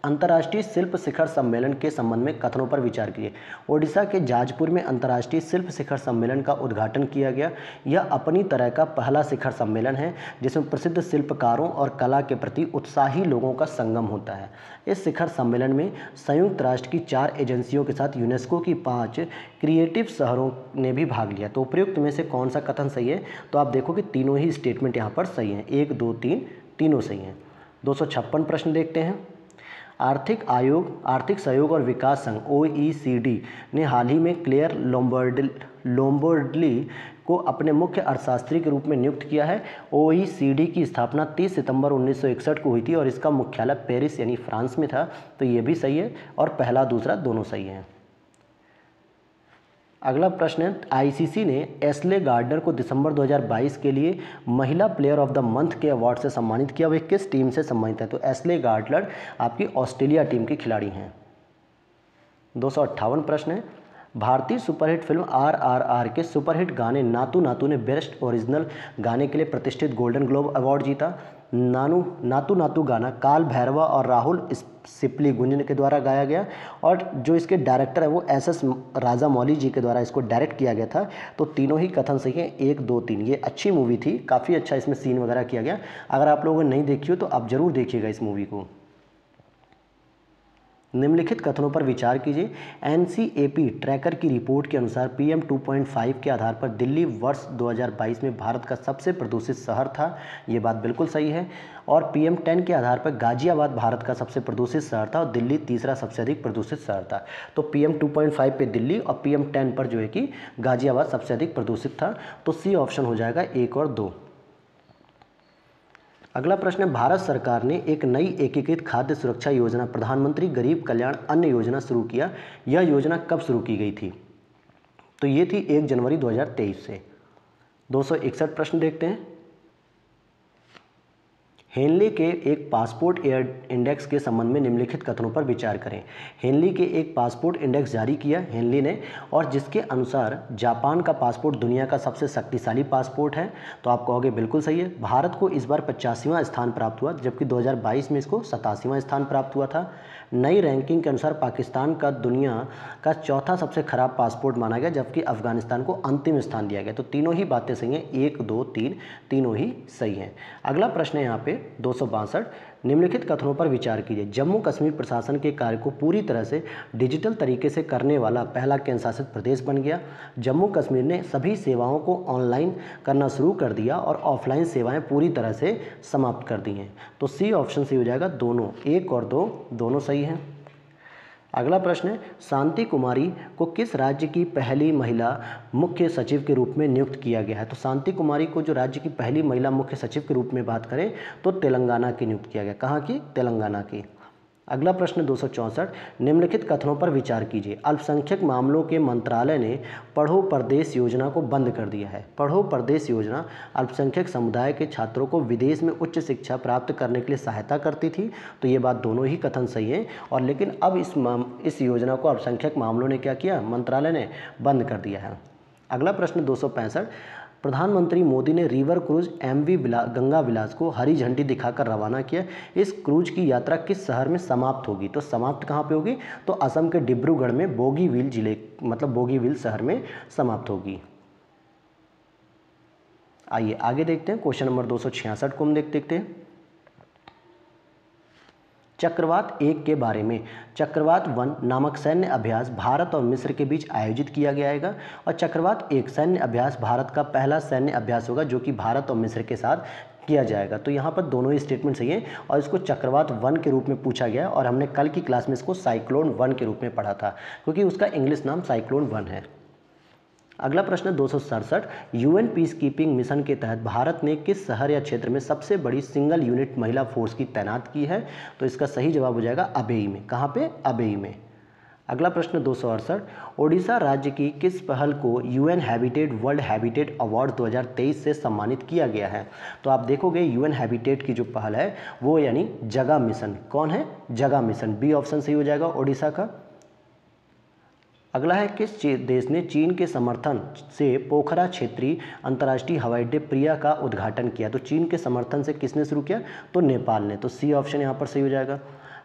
अंतर्राष्ट्रीय शिल्प शिखर सम्मेलन के संबंध में कथनों पर विचार किए। ओडिशा के जाजपुर में अंतर्राष्ट्रीय शिल्प शिखर सम्मेलन का उद्घाटन किया गया। यह अपनी तरह का पहला शिखर सम्मेलन है, जिसमें प्रसिद्ध शिल्पकारों और कला के प्रति उत्साही लोगों का संगम होता है। इस शिखर सम्मेलन में संयुक्त राष्ट्र की चार एजेंसियों के साथ यूनेस्को की पाँच क्रिएटिव शहरों ने भी भाग लिया। तो उपयुक्त में से कौन सा कथन सही है? तो आप देखो कि तीनों ही स्टेटमेंट यहाँ पर सही हैं। एक, दो, तीन, तीनों सही हैं। दो सौ छप्पन प्रश्न देखते हैं। आर्थिक आयोग, आर्थिक सहयोग और विकास संघ, ओईसीडी ने हाल ही में क्लेयर लोम्बर्ड लोम्बर्डली को अपने मुख्य अर्थशास्त्री के रूप में नियुक्त किया है। ओईसीडी की स्थापना 30 सितंबर 1961 को हुई थी और इसका मुख्यालय पेरिस यानी फ्रांस में था। तो ये भी सही है और पहला दूसरा दोनों सही हैं। अगला प्रश्न है आईसीसी ने एस्ले गार्डनर को दिसंबर 2022 के लिए महिला प्लेयर ऑफ़ द मंथ के अवार्ड से सम्मानित किया, वे किस टीम से सम्मानित है? तो एस्ले गार्डनर आपकी ऑस्ट्रेलिया टीम के खिलाड़ी हैं। दो सौ अट्ठावन प्रश्न है, भारतीय superhit film R R R के सुपरहिट गाने नातू नातू ने बेस्ट ओरिजिनल गाने के लिए प्रतिष्ठित गोल्डन ग्लोब अवार्ड जीता। नानू, नातू नातू गाना, काल भैरवा और राहुल सिपली गुंजन के द्वारा गाया गया और जो इसके डायरेक्टर है वो एस एस राजा मौली जी के द्वारा इसको डायरेक्ट किया गया था। तो तीनों ही कथन सही हैं, एक, दो, तीन। ये अच्छी मूवी थी, काफ़ी अच्छा इसमें सीन वगैरह किया गया। अगर आप लोगों ने नहीं देखी हो तो आप ज़रूर देखिएगा इस मूवी को। निम्नलिखित कथनों पर विचार कीजिए। एनसीएपी ट्रैकर की रिपोर्ट के अनुसार पीएम 2.5 के आधार पर दिल्ली वर्ष 2022 में भारत का सबसे प्रदूषित शहर था। ये बात बिल्कुल सही है। और पीएम 10 के आधार पर गाजियाबाद भारत का सबसे प्रदूषित शहर था और दिल्ली तीसरा सबसे अधिक प्रदूषित शहर था। तो पीएम 2.5 पे दिल्ली और पीएम 10 पर जो है कि गाजियाबाद सबसे अधिक प्रदूषित था। तो सी ऑप्शन हो जाएगा एक और दो। अगला प्रश्न है, भारत सरकार ने एक नई एकीकृत खाद्य सुरक्षा योजना, प्रधानमंत्री गरीब कल्याण अन्न योजना शुरू किया। यह योजना कब शुरू की गई थी? तो ये थी एक जनवरी 2023 से। दो सौ इकसठ प्रश्न देखते हैं। हेनली के एक पासपोर्ट एयर इंडेक्स के संबंध में निम्नलिखित कथनों पर विचार करें। हेनली के एक पासपोर्ट इंडेक्स जारी किया, हेनली ने, और जिसके अनुसार जापान का पासपोर्ट दुनिया का सबसे शक्तिशाली पासपोर्ट है। तो आप कहोगे बिल्कुल सही है। भारत को इस बार पचासीवां स्थान प्राप्त हुआ, जबकि 2022 में इसको सतासीवां स्थान प्राप्त हुआ था। नई रैंकिंग के अनुसार पाकिस्तान का दुनिया का चौथा सबसे खराब पासपोर्ट माना गया, जबकि अफ़गानिस्तान को अंतिम स्थान दिया गया। तो तीनों ही बातें सही हैं, एक, दो, तीन, तीनों ही सही हैं। अगला प्रश्न है यहाँ पे, दो सौ बासठ। निम्नलिखित कथनों पर विचार कीजिए। जम्मू कश्मीर प्रशासन के कार्य को पूरी तरह से डिजिटल तरीके से करने वाला पहला केंद्र शासित प्रदेश बन गया। जम्मू कश्मीर ने सभी सेवाओं को ऑनलाइन करना शुरू कर दिया और ऑफलाइन सेवाएँ पूरी तरह से समाप्त कर दी हैं। तो सी ऑप्शन सही हो जाएगा दोनों। एक और दो, दोनों सही हैं। अगला प्रश्न है, शांति कुमारी को किस राज्य की पहली महिला मुख्य सचिव के रूप में नियुक्त किया गया है? तो शांति कुमारी को जो राज्य की पहली महिला मुख्य सचिव के रूप में बात करें तो तेलंगाना की नियुक्त किया गया। कहाँ की? तेलंगाना की। अगला प्रश्न दो सौ चौंसठ, निम्नलिखित कथनों पर विचार कीजिए। अल्पसंख्यक मामलों के मंत्रालय ने पढ़ो परदेश योजना को बंद कर दिया है। पढ़ो परदेश योजना अल्पसंख्यक समुदाय के छात्रों को विदेश में उच्च शिक्षा प्राप्त करने के लिए सहायता करती थी। तो ये बात दोनों ही कथन सही है। और लेकिन अब इस इस योजना को अल्पसंख्यक मामलों ने क्या किया? मंत्रालय ने बंद कर दिया है। अगला प्रश्न दो सौ पैंसठ प्रधानमंत्री मोदी ने river cruise M V Ganga Vilas को हरी झंडी दिखाकर रवाना किया। इस क्रूज की यात्रा किस शहर में समाप्त होगी? तो समाप्त कहाँ पे होगी? तो असम के डिब्रूगढ़ में बोगीविल ज़िले मतलब बोगीविल शहर में समाप्त होगी। आइए, आगे देखते हैं। क्वेश्चन नंबर दो सौ छियासठ को हम देख, देखते हैं। चक्रवात एक के बारे में। चक्रवात वन नामक सैन्य अभ्यास भारत और मिस्र के बीच आयोजित किया जाएगा और चक्रवात एक सैन्य अभ्यास भारत का पहला सैन्य अभ्यास होगा जो कि भारत और मिस्र के साथ किया जाएगा। तो यहाँ पर दोनों ही स्टेटमेंट सही हैं और इसको चक्रवात वन के रूप में पूछा गया और हमने कल की क्लास में इसको साइक्लोन वन के रूप में पढ़ा था, क्योंकि उसका इंग्लिश नाम साइक्लोन वन है। अगला प्रश्न दो सौ यूएन पीस कीपिंग मिशन के तहत भारत ने किस शहर या क्षेत्र में सबसे बड़ी सिंगल यूनिट महिला फोर्स की तैनात की है? तो इसका सही जवाब हो जाएगा अबेई में। कहाँ पे? अबेई में। अगला प्रश्न दो ओडिशा राज्य की किस पहल को UN habitat world habitat award 2023 से सम्मानित किया गया है? तो आप देखोगे यूएन हैबिटेट की जो पहल है, वो यानी जगा मिशन। कौन है? जगह मिशन। बी ऑप्शन सही हो जाएगा ओडिशा का। अगला है किस देश ने चीन के समर्थन से पोखरा क्षेत्रीय अंतर्राष्ट्रीय हवाई अड्डे प्रिया का उद्घाटन किया? तो चीन के समर्थन से किसने शुरू किया? तो नेपाल ने। तो सी ऑप्शन यहाँ पर सही हो जाएगा।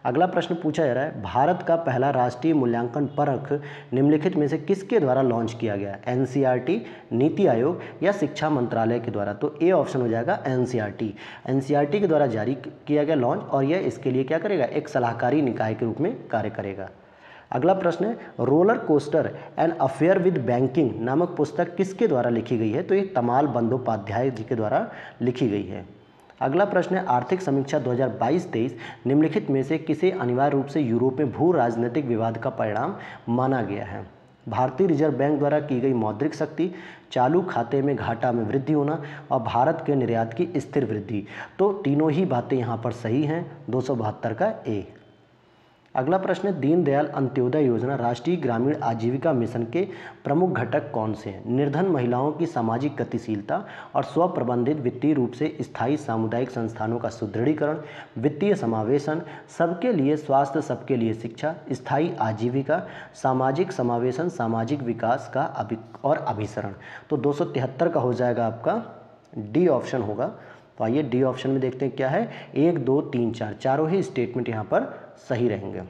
अगला प्रश्न पूछा जा रहा है, भारत का पहला राष्ट्रीय मूल्यांकन परख निम्नलिखित में से किसके द्वारा लॉन्च किया गया? एनसीईआरटी नीति आयोग या शिक्षा मंत्रालय के द्वारा? तो ए ऑप्शन हो जाएगा एनसीईआरटी एनसीईआरटी के द्वारा जारी किया गया लॉन्च और यह इसके लिए क्या करेगा? एक सलाहकारी निकाय के रूप में कार्य करेगा। अगला प्रश्न है, roller coaster and affair with banking नामक पुस्तक किसके द्वारा लिखी गई है? तो ये तमाल बंदोपाध्याय जी के द्वारा लिखी गई है। अगला प्रश्न है, आर्थिक समीक्षा 2022-23 निम्नलिखित में से किसे अनिवार्य रूप से यूरोप में भू राजनीतिक विवाद का परिणाम माना गया है? भारतीय रिज़र्व बैंक द्वारा की गई मौद्रिक शक्ति, चालू खाते में घाटा में वृद्धि होना और भारत के निर्यात की स्थिर वृद्धि। तो तीनों ही बातें यहाँ पर सही हैं, दो सौ बहत्तर का ए। अगला प्रश्न दीनदयाल अंत्योदय योजना राष्ट्रीय ग्रामीण आजीविका मिशन के प्रमुख घटक कौन से हैं? निर्धन महिलाओं की सामाजिक गतिशीलता और स्वप्रबंधित वित्तीय रूप से स्थायी सामुदायिक संस्थानों का सुदृढ़ीकरण, वित्तीय समावेशन, सबके लिए स्वास्थ्य, सबके लिए शिक्षा, स्थायी आजीविका, सामाजिक समावेशन, सामाजिक विकास का अभि और अभिसरण। तो दो सौ तिहत्तर का हो जाएगा आपका, डी ऑप्शन होगा। तो आइए डी ऑप्शन में देखते हैं क्या है। एक, दो, तीन, चार, चारों ही स्टेटमेंट यहाँ पर सही रहेंगे।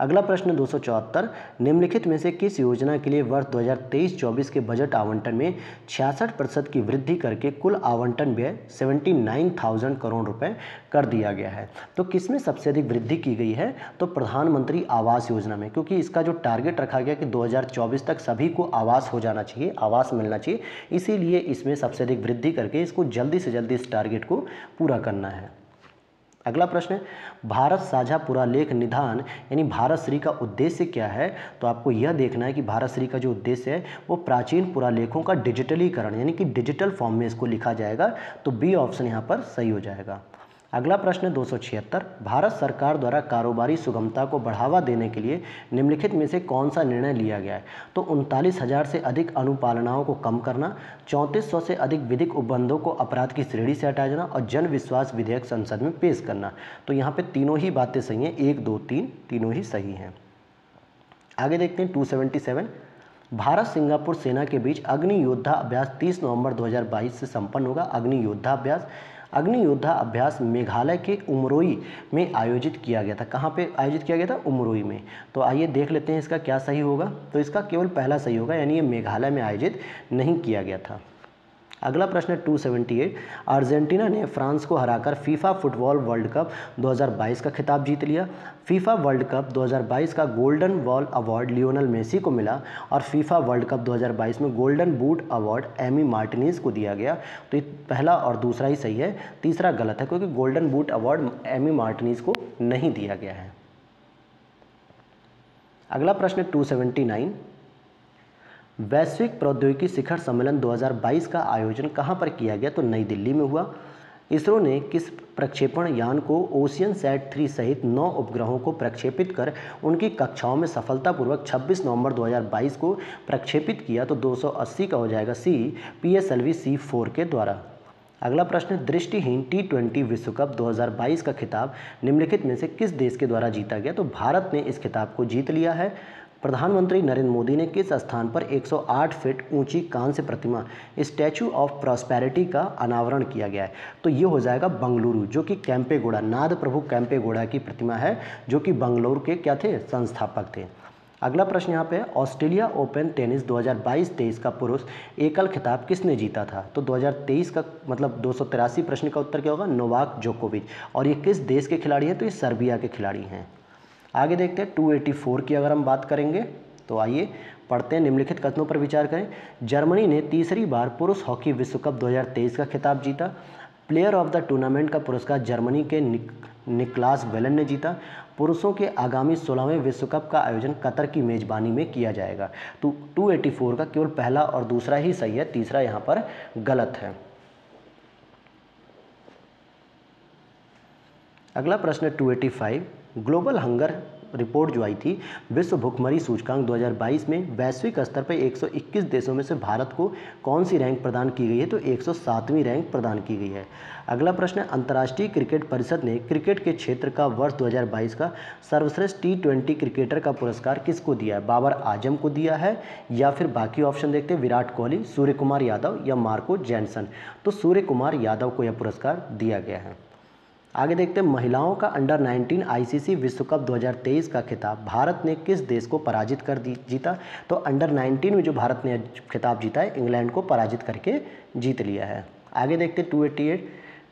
अगला प्रश्न दो सौ चौहत्तर निम्नलिखित में से किस योजना के लिए वर्ष 2023-24 के बजट आवंटन में छियासठ प्रतिशत की वृद्धि करके कुल आवंटन व्यय 79,000 करोड़ रुपए कर दिया गया है? तो किसमें सबसे अधिक वृद्धि की गई है? तो प्रधानमंत्री आवास योजना में क्योंकि इसका जो टारगेट रखा गया कि 2024 तक सभी को आवास हो जाना चाहिए आवास मिलना चाहिए इसीलिए इसमें सबसे अधिक वृद्धि करके इसको जल्दी से जल्दी इस टारगेट को पूरा करना है। अगला प्रश्न है, भारत साझा पुरालेख निधान, यानी भारत श्री का उद्देश्य क्या है? तो आपको यह देखना है कि भारत श्री का जो उद्देश्य है, वो प्राचीन पुरालेखों का डिजिटलीकरण, यानी कि डिजिटल फॉर्म में इसको लिखा जाएगा तो बी ऑप्शन यहाँ पर सही हो जाएगा। अगला प्रश्न दो सौ छिहत्तर, भारत सरकार द्वारा कारोबारी सुगमता को बढ़ावा देने के लिए निम्नलिखित में से कौन सा निर्णय लिया गया है? तो उनतालीस हज़ार से अधिक अनुपालनाओं को कम करना, चौंतीस सौ से अधिक विधिक उपबंधों को अपराध की श्रेणी से हटाया जाना और जन विश्वास विधेयक संसद में पेश करना। तो यहाँ पे तीनों ही बातें सही हैं, एक, दो, तीन, तीनों ही सही हैं। आगे देखते हैं टू भारत सिंगापुर सेना के बीच अग्नि योद्धा अभ्यास 30 नवंबर 2022 से संपन्न होगा। अग्नि योद्धा अभ्यास अग्नि योद्धा अभ्यास मेघालय के उमरोई में आयोजित किया गया था। कहाँ पे आयोजित किया गया था? उमरोई में। तो आइए देख लेते हैं इसका क्या सही होगा। तो इसका केवल पहला सही होगा, यानी ये मेघालय में आयोजित नहीं किया गया था। अगला प्रश्न है 278 अर्जेंटीना ने फ्रांस को हराकर फीफा फुटबॉल वर्ल्ड कप 2022 का खिताब जीत लिया। फीफा वर्ल्ड कप 2022 का golden ball award Lionel Messi को मिला और फीफा वर्ल्ड कप 2022 में golden boot award Emi Martinez को दिया गया। तो पहला और दूसरा ही सही है। तीसरा गलत है क्योंकि golden boot award Emi Martinez को नहीं दिया गया है। अगला प्रश्न टू वैश्विक प्रौद्योगिकी शिखर सम्मेलन 2022 का आयोजन कहाँ पर किया गया? तो नई दिल्ली में हुआ। इसरो ने किस प्रक्षेपण यान को ओशियन सेट थ्री सहित नौ उपग्रहों को प्रक्षेपित कर उनकी कक्षाओं में सफलतापूर्वक 26 नवंबर 2022 को प्रक्षेपित किया तो 280 का हो जाएगा C, P S L V C four के द्वारा। अगला प्रश्न, दृष्टिहीन टी ट्वेंटी विश्व कप 2022 का खिताब निम्नलिखित में से किस देश के द्वारा जीता गया? तो भारत ने इस खिताब को जीत लिया है। प्रधानमंत्री नरेंद्र मोदी ने किस स्थान पर 108 फीट ऊँची कांस्य प्रतिमा, स्टैचू ऑफ़ प्रॉस्पेरिटी का अनावरण किया गया है? तो ये हो जाएगा बंगलुरु, जो कि कैंपेगौड़ा, नाद प्रभु कैंपेगौड़ा की प्रतिमा है, जो कि बंगलुरु के क्या थे? संस्थापक थे। अगला प्रश्न यहाँ पे ऑस्ट्रेलिया ओपन टेनिस 2022-23 का पुरुष एकल खिताब किसने जीता था? तो 2023 का मतलब दो सौ तिरासी प्रश्न का उत्तर क्या होगा? नोवाक जोकोविच। और ये किस देश के खिलाड़ी हैं? तो ये सर्बिया के खिलाड़ी हैं। आगे देखते हैं 284 की अगर हम बात करेंगे तो आइए पढ़ते हैं निम्नलिखित कथनों पर विचार करें। जर्मनी ने तीसरी बार पुरुष हॉकी विश्व कप 2023 का खिताब जीता। प्लेयर ऑफ़ द टूर्नामेंट का पुरस्कार जर्मनी के निक, निकलास वेलन ने जीता। पुरुषों के आगामी सोलहवें विश्व कप का आयोजन कतर की मेज़बानी में किया जाएगा। तो 284 का केवल पहला और दूसरा ही सही है तीसरा यहाँ पर गलत है। अगला प्रश्न है 285 ग्लोबल हंगर रिपोर्ट जो आई थी, विश्व भुखमरी सूचकांक 2022 में वैश्विक स्तर पर 121 देशों में से भारत को कौन सी रैंक प्रदान की गई है? तो 107वीं रैंक प्रदान की गई है। अगला प्रश्न है अंतर्राष्ट्रीय क्रिकेट परिषद ने क्रिकेट के क्षेत्र का वर्ष 2022 का सर्वश्रेष्ठ टी क्रिकेटर का पुरस्कार किसको दिया है? बाबर आज़म को दिया है या फिर बाकी ऑप्शन देखते हैं, विराट कोहली सूर्य कुमार यादव या मार्को जैनसन? तो सूर्य कुमार यादव को यह पुरस्कार दिया गया है। आगे देखते हैं, महिलाओं का अंडर 19 आईसीसी विश्व कप 2023 का खिताब, भारत ने किस देश को पराजित कर दी, जीता? तो अंडर 19 में जो भारत ने खिताब जीता है, इंग्लैंड को पराजित करके जीत लिया है। आगे देखते हैं 288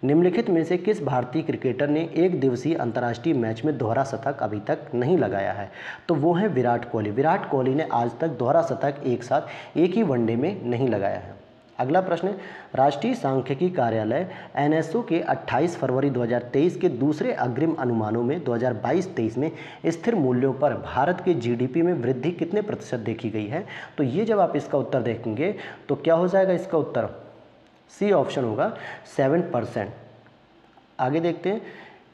निम्नलिखित में से किस भारतीय क्रिकेटर ने एक दिवसीय अंतर्राष्ट्रीय मैच में दोहरा शतक अभी तक नहीं लगाया है? तो वो है विराट कोहली। विराट कोहली ने आज तक दोहरा शतक एक साथ एक ही वनडे में नहीं लगाया है। अगला प्रश्न राष्ट्रीय सांख्यिकी कार्यालय एनएसओ के 28 फरवरी 2023 के दूसरे अग्रिम अनुमानों में 2022-23 में स्थिर मूल्यों पर भारत के जीडीपी में वृद्धि कितने प्रतिशत देखी गई है? तो ये जब आप इसका उत्तर देखेंगे तो क्या हो जाएगा इसका उत्तर? सी ऑप्शन होगा, सेवन परसेंट। आगे देखते हैं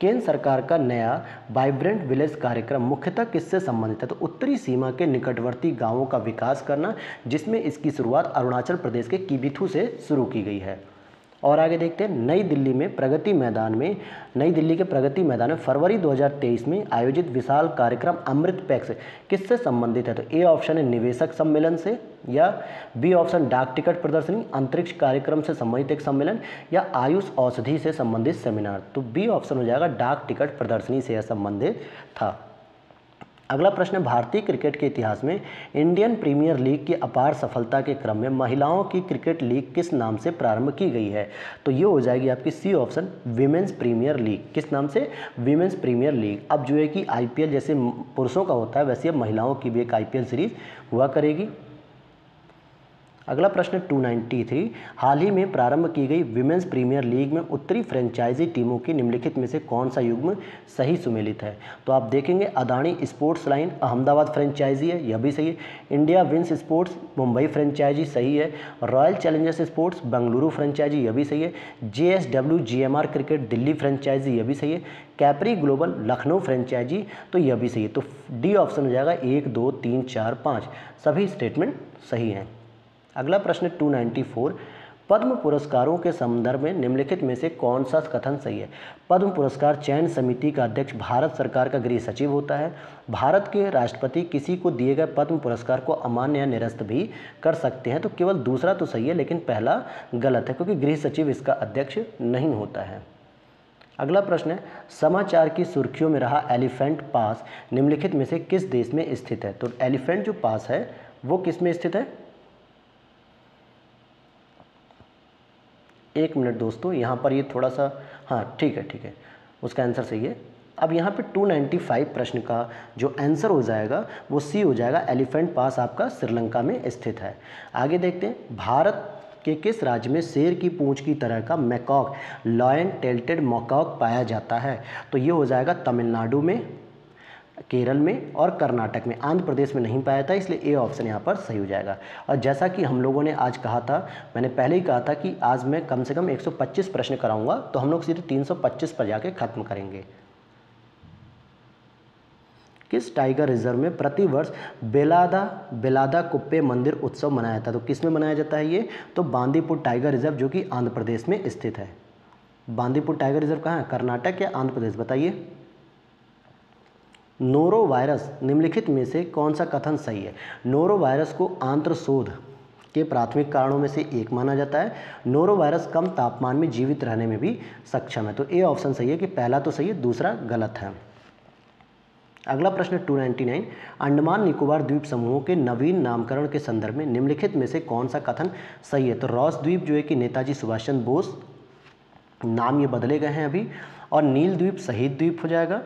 केंद्र सरकार का नया वाइब्रेंट विलेज कार्यक्रम मुख्यतः किससे संबंधित है? तो उत्तरी सीमा के निकटवर्ती गाँवों का विकास करना, जिसमें इसकी शुरुआत अरुणाचल प्रदेश के किबिथू से शुरू की गई है। और आगे देखते हैं, नई दिल्ली में प्रगति मैदान में, नई दिल्ली के प्रगति मैदान में फरवरी 2023 में आयोजित विशाल कार्यक्रम अमृत पैक्स किससे संबंधित है? तो ए ऑप्शन है निवेशक सम्मेलन से, या बी ऑप्शन डाक टिकट प्रदर्शनी, अंतरिक्ष कार्यक्रम से संबंधित एक सम्मेलन, या आयुष औषधि से संबंधित सेमिनार। तो बी ऑप्शन हो जाएगा डाक टिकट प्रदर्शनी से संबंधित था। अगला प्रश्न, भारतीय क्रिकेट के इतिहास में इंडियन प्रीमियर लीग की अपार सफलता के क्रम में महिलाओं की क्रिकेट लीग किस नाम से प्रारंभ की गई है? तो ये हो जाएगी आपकी C option women's premier league किस नाम से? विमेंस प्रीमियर लीग अब जो है कि आईपीएल जैसे पुरुषों का होता है, वैसे अब महिलाओं की भी एक आईपीएल सीरीज़ हुआ करेगी। अगला प्रश्न 293 हाल ही में प्रारंभ की गई विमेंस प्रीमियर लीग में उत्तरी फ्रेंचाइजी टीमों की निम्नलिखित में से कौन सा युग्म सही सुमेलित है? तो आप देखेंगे, Adani sports line Ahmedabad franchise है यह भी सही है। India wins sports Mumbai franchise सही है। Royal challengers sports Bengaluru franchise यह भी सही है। J S W G M R cricket Delhi franchise यह भी सही है। कैपरी ग्लोबल लखनऊ फ्रेंचाइजी तो यह भी सही है। तो डी ऑप्शन हो जाएगा एक, दो, तीन, चार, पाँच। सभी स्टेटमेंट सही हैं। अगला प्रश्न 294 पद्म पुरस्कारों के संदर्भ में निम्नलिखित में से कौन सा कथन सही है? पद्म पुरस्कार चयन समिति का अध्यक्ष भारत सरकार का गृह सचिव होता है। भारत के राष्ट्रपति किसी को दिए गए पद्म पुरस्कार को अमान्य या निरस्त भी कर सकते हैं तो केवल दूसरा तो सही है, लेकिन पहला गलत है, क्योंकि गृह सचिव इसका अध्यक्ष नहीं होता है। अगला प्रश्न है, समाचार की सुर्खियों में रहा एलिफेंट पास, निम्नलिखित में से किस देश में स्थित है? तो एलिफेंट जो पास है, वो किसमें स्थित है? एक मिनट दोस्तों, यहाँ पर ये थोड़ा सा हाँ ठीक है ठीक है, उसका आंसर सही है। अब यहाँ पे 295 प्रश्न का जो आंसर हो जाएगा, वो सी हो जाएगा एलिफेंट पास आपका श्रीलंका में स्थित है। आगे देखते हैं, भारत के किस राज्य में शेर की पूंछ की तरह का मैकॉक, लॉयन टेल्टेड मॉकॉक पाया जाता है? तो ये हो जाएगा तमिलनाडु में केरल में और कर्नाटक में। आंध्र प्रदेश में नहीं पाया था, इसलिए ए ऑप्शन यहाँ पर सही हो जाएगा। और जैसा कि हम लोगों ने आज कहा था, मैंने पहले ही कहा था कि आज मैं कम से कम 125 प्रश्न कराऊँगा तो हम लोग सीधे 325 पर जाके ख़त्म करेंगे। किस टाइगर रिज़र्व में प्रतिवर्ष बेलादा बेलादा कुप्पे मंदिर उत्सव मनाया था तो किसमें मनाया जाता है ये? तो बांदीपुर टाइगर रिज़र्व, जो कि आंध्र प्रदेश में स्थित है। बांदीपुर टाइगर रिज़र्व कहाँ है? कर्नाटक या आंध्र प्रदेश? बताइए। नोरो वायरस निम्नलिखित में से कौन सा कथन सही है? नोरो वायरस को आंत्रशोध के प्राथमिक कारणों में से एक माना जाता है। नोरोवायरस कम तापमान में जीवित रहने में भी सक्षम है। तो ए ऑप्शन सही है कि पहला तो सही है, दूसरा गलत है। अगला प्रश्न 299 अंडमान निकोबार द्वीप समूहों के नवीन नामकरण के संदर्भ में निम्नलिखित में से कौन सा कथन सही है? तो रॉस द्वीप जो है कि नेताजी सुभाष चंद्र बोस, नाम ये बदले गए हैं अभी, और नील द्वीप, शहीद द्वीप हो जाएगा।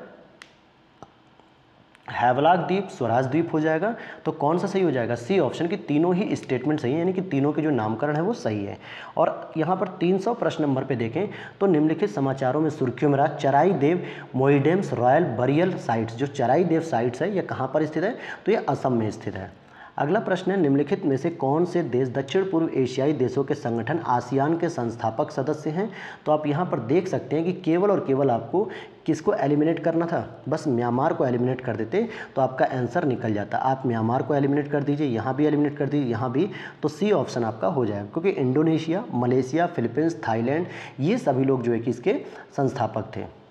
हैवलाक द्वीप, स्वराज द्वीप हो जाएगा। तो कौन सा सही हो जाएगा? सी ऑप्शन की तीनों ही स्टेटमेंट सही है, यानी कि तीनों के जो नामकरण है वो सही है। और यहाँ पर 300 प्रश्न नंबर पे देखें तो निम्नलिखित समाचारों में सुर्खियों में रहा Charaideo Moidams royal burial sites. जो चराई देव साइट्स है, ये कहाँ पर स्थित है? तो ये असम में स्थित है। अगला प्रश्न है, निम्नलिखित में से कौन से देश दक्षिण पूर्व एशियाई देशों के संगठन आसियान के संस्थापक सदस्य हैं? तो आप यहाँ पर देख सकते हैं कि केवल और केवल आपको किसको एलिमिनेट करना था? बस म्यांमार को एलिमिनेट कर देते तो आपका आंसर निकल जाता। आप म्यांमार को एलिमिनेट कर दीजिए, यहाँ भी एलिमिनेट कर दीजिए, यहाँ भी तो सी ऑप्शन आपका हो जाएगा। क्योंकि इंडोनेशिया, मलेशिया, फिलीपींस, थाईलैंड, ये सभी लोग जो है कि इसके संस्थापक थे।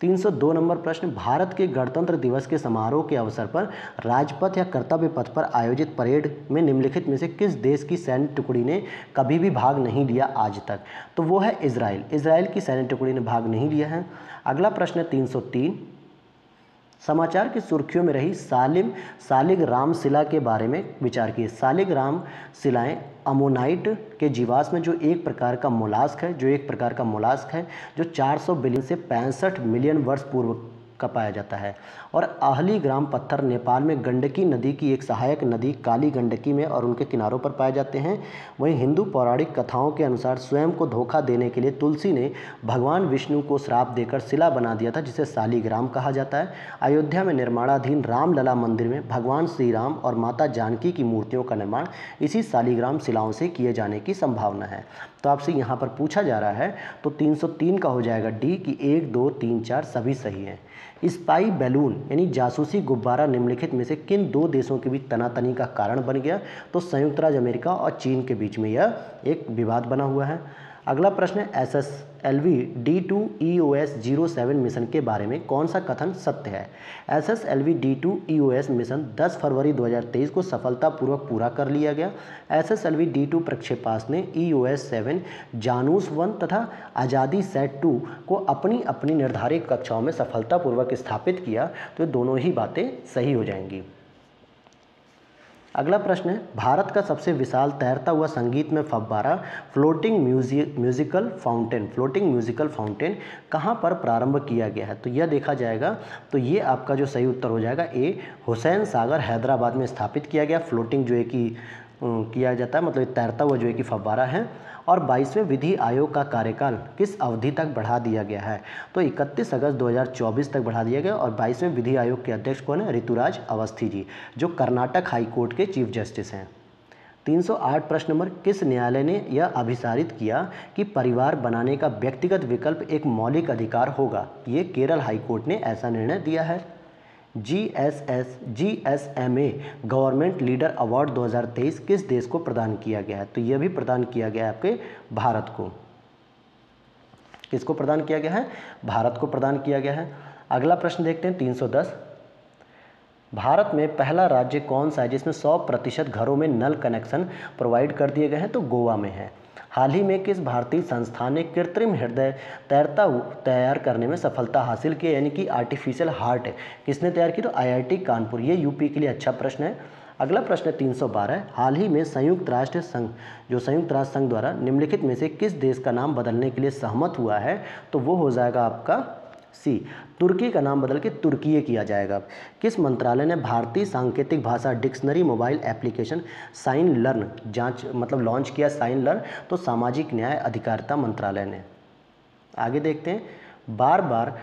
302 नंबर प्रश्न, भारत के गणतंत्र दिवस के समारोह के अवसर पर राजपथ या कर्तव्य पथ पर आयोजित परेड में निम्नलिखित में से किस देश की सैन्य टुकड़ी ने कभी भी भाग नहीं लिया आज तक? तो वो है इसराइल इसराइल की सैन्य टुकड़ी ने भाग नहीं लिया है। अगला प्रश्न है तीन समाचार की सुर्खियों में रही सालिम, सालिग राम शिला के बारे में विचार किए। सालिग राम शिलाएँ अमोनाइट के जीवास में जो एक प्रकार का मोलास्क है, जो एक प्रकार का मोलास्क है, जो 400 बिलियन से पैंसठ मिलियन वर्ष पूर्व का पाया जाता है। और आहली ग्राम पत्थर नेपाल में गंडकी नदी की एक सहायक नदी काली गंडकी में और उनके किनारों पर पाए जाते हैं। वहीं हिंदू पौराणिक कथाओं के अनुसार स्वयं को धोखा देने के लिए तुलसी ने भगवान विष्णु को श्राप देकर शिला बना दिया था, जिसे सालीग्राम कहा जाता है। अयोध्या में निर्माणाधीन रामलला मंदिर में भगवान श्री राम और माता जानकी की मूर्तियों का निर्माण इसी सालीग्राम शिलाओं से किए जाने की संभावना है। तो आपसे यहाँ पर पूछा जा रहा है तो 303 का हो जाएगा डी कि एक, दो, तीन, चार सभी सही हैं। स्पाई बैलून यानी जासूसी गुब्बारा निम्नलिखित में से किन दो देशों के बीच तनातनी का कारण बन गया? तो संयुक्त राज्य अमेरिका और चीन के बीच में यह एक विवाद बना हुआ है। अगला प्रश्न S S L V D two E O S zero seven mission के बारे में कौन सा कथन सत्य है? S S L V D two E O S mission 10 फरवरी 2023 को सफलतापूर्वक पूरा कर लिया गया। S S L V D two प्रक्षेपास ने E O S seven Janus one तथा आज़ादी सेट टू को अपनी अपनी निर्धारित कक्षाओं में सफलतापूर्वक स्थापित किया। तो दोनों ही बातें सही हो जाएँगी। अगला प्रश्न है, भारत का सबसे विशाल तैरता हुआ संगीत में फब्बारा, floating music musical fountain, floating musical fountain कहाँ पर प्रारंभ किया गया है? तो यह देखा जाएगा तो ये आपका जो सही उत्तर हो जाएगा, ए, हुसैन सागर हैदराबाद में स्थापित किया गया, फ्लोटिंग जो है कि किया जाता है मतलब तैरता हुआ जो है कि फव्वारा है और बाईसवें विधि आयोग का कार्यकाल किस अवधि तक बढ़ा दिया गया है? तो 31 अगस्त 2024 तक बढ़ा दिया गया और बाईसवें विधि आयोग के अध्यक्ष कौन है? ऋतुराज अवस्थी जी, जो कर्नाटक हाईकोर्ट के चीफ जस्टिस हैं। 308 प्रश्न नंबर, किस न्यायालय ने यह अभिसारित किया कि परिवार बनाने का व्यक्तिगत विकल्प एक मौलिक अधिकार होगा? ये केरल हाईकोर्ट ने ऐसा निर्णय दिया है। G S S G S M A government leader award 2023 किस देश को प्रदान किया गया है? तो यह भी प्रदान किया गया है आपके भारत को। किसको प्रदान किया गया है? भारत को प्रदान किया गया है। अगला प्रश्न देखते हैं 310 भारत में पहला राज्य कौन सा है जिसमें 100 प्रतिशत घरों में नल कनेक्शन प्रोवाइड कर दिए गए हैं? तो गोवा में है। हाल ही में किस भारतीय संस्थान ने कृत्रिम हृदय तैरता तैयार करने में सफलता हासिल की यानी कि आर्टिफिशियल हार्ट किसने तैयार की? तो आईआईटी कानपुर। ये यूपी के लिए अच्छा प्रश्न है। अगला प्रश्न है 312 हाल ही में संयुक्त राष्ट्र संघ, जो संयुक्त राष्ट्र संघ द्वारा निम्नलिखित में से किस देश का नाम बदलने के लिए सहमत हुआ है? तो वो हो जाएगा आपका सी तुर्की का नाम बदल के तुर्कीय किया जाएगा। किस मंत्रालय ने भारतीय सांकेतिक भाषा dictionary mobile application sign learn जाँच मतलब लॉन्च किया साइन लर्न तो सामाजिक न्याय अधिकारिता मंत्रालय ने। आगे देखते हैं। बार बार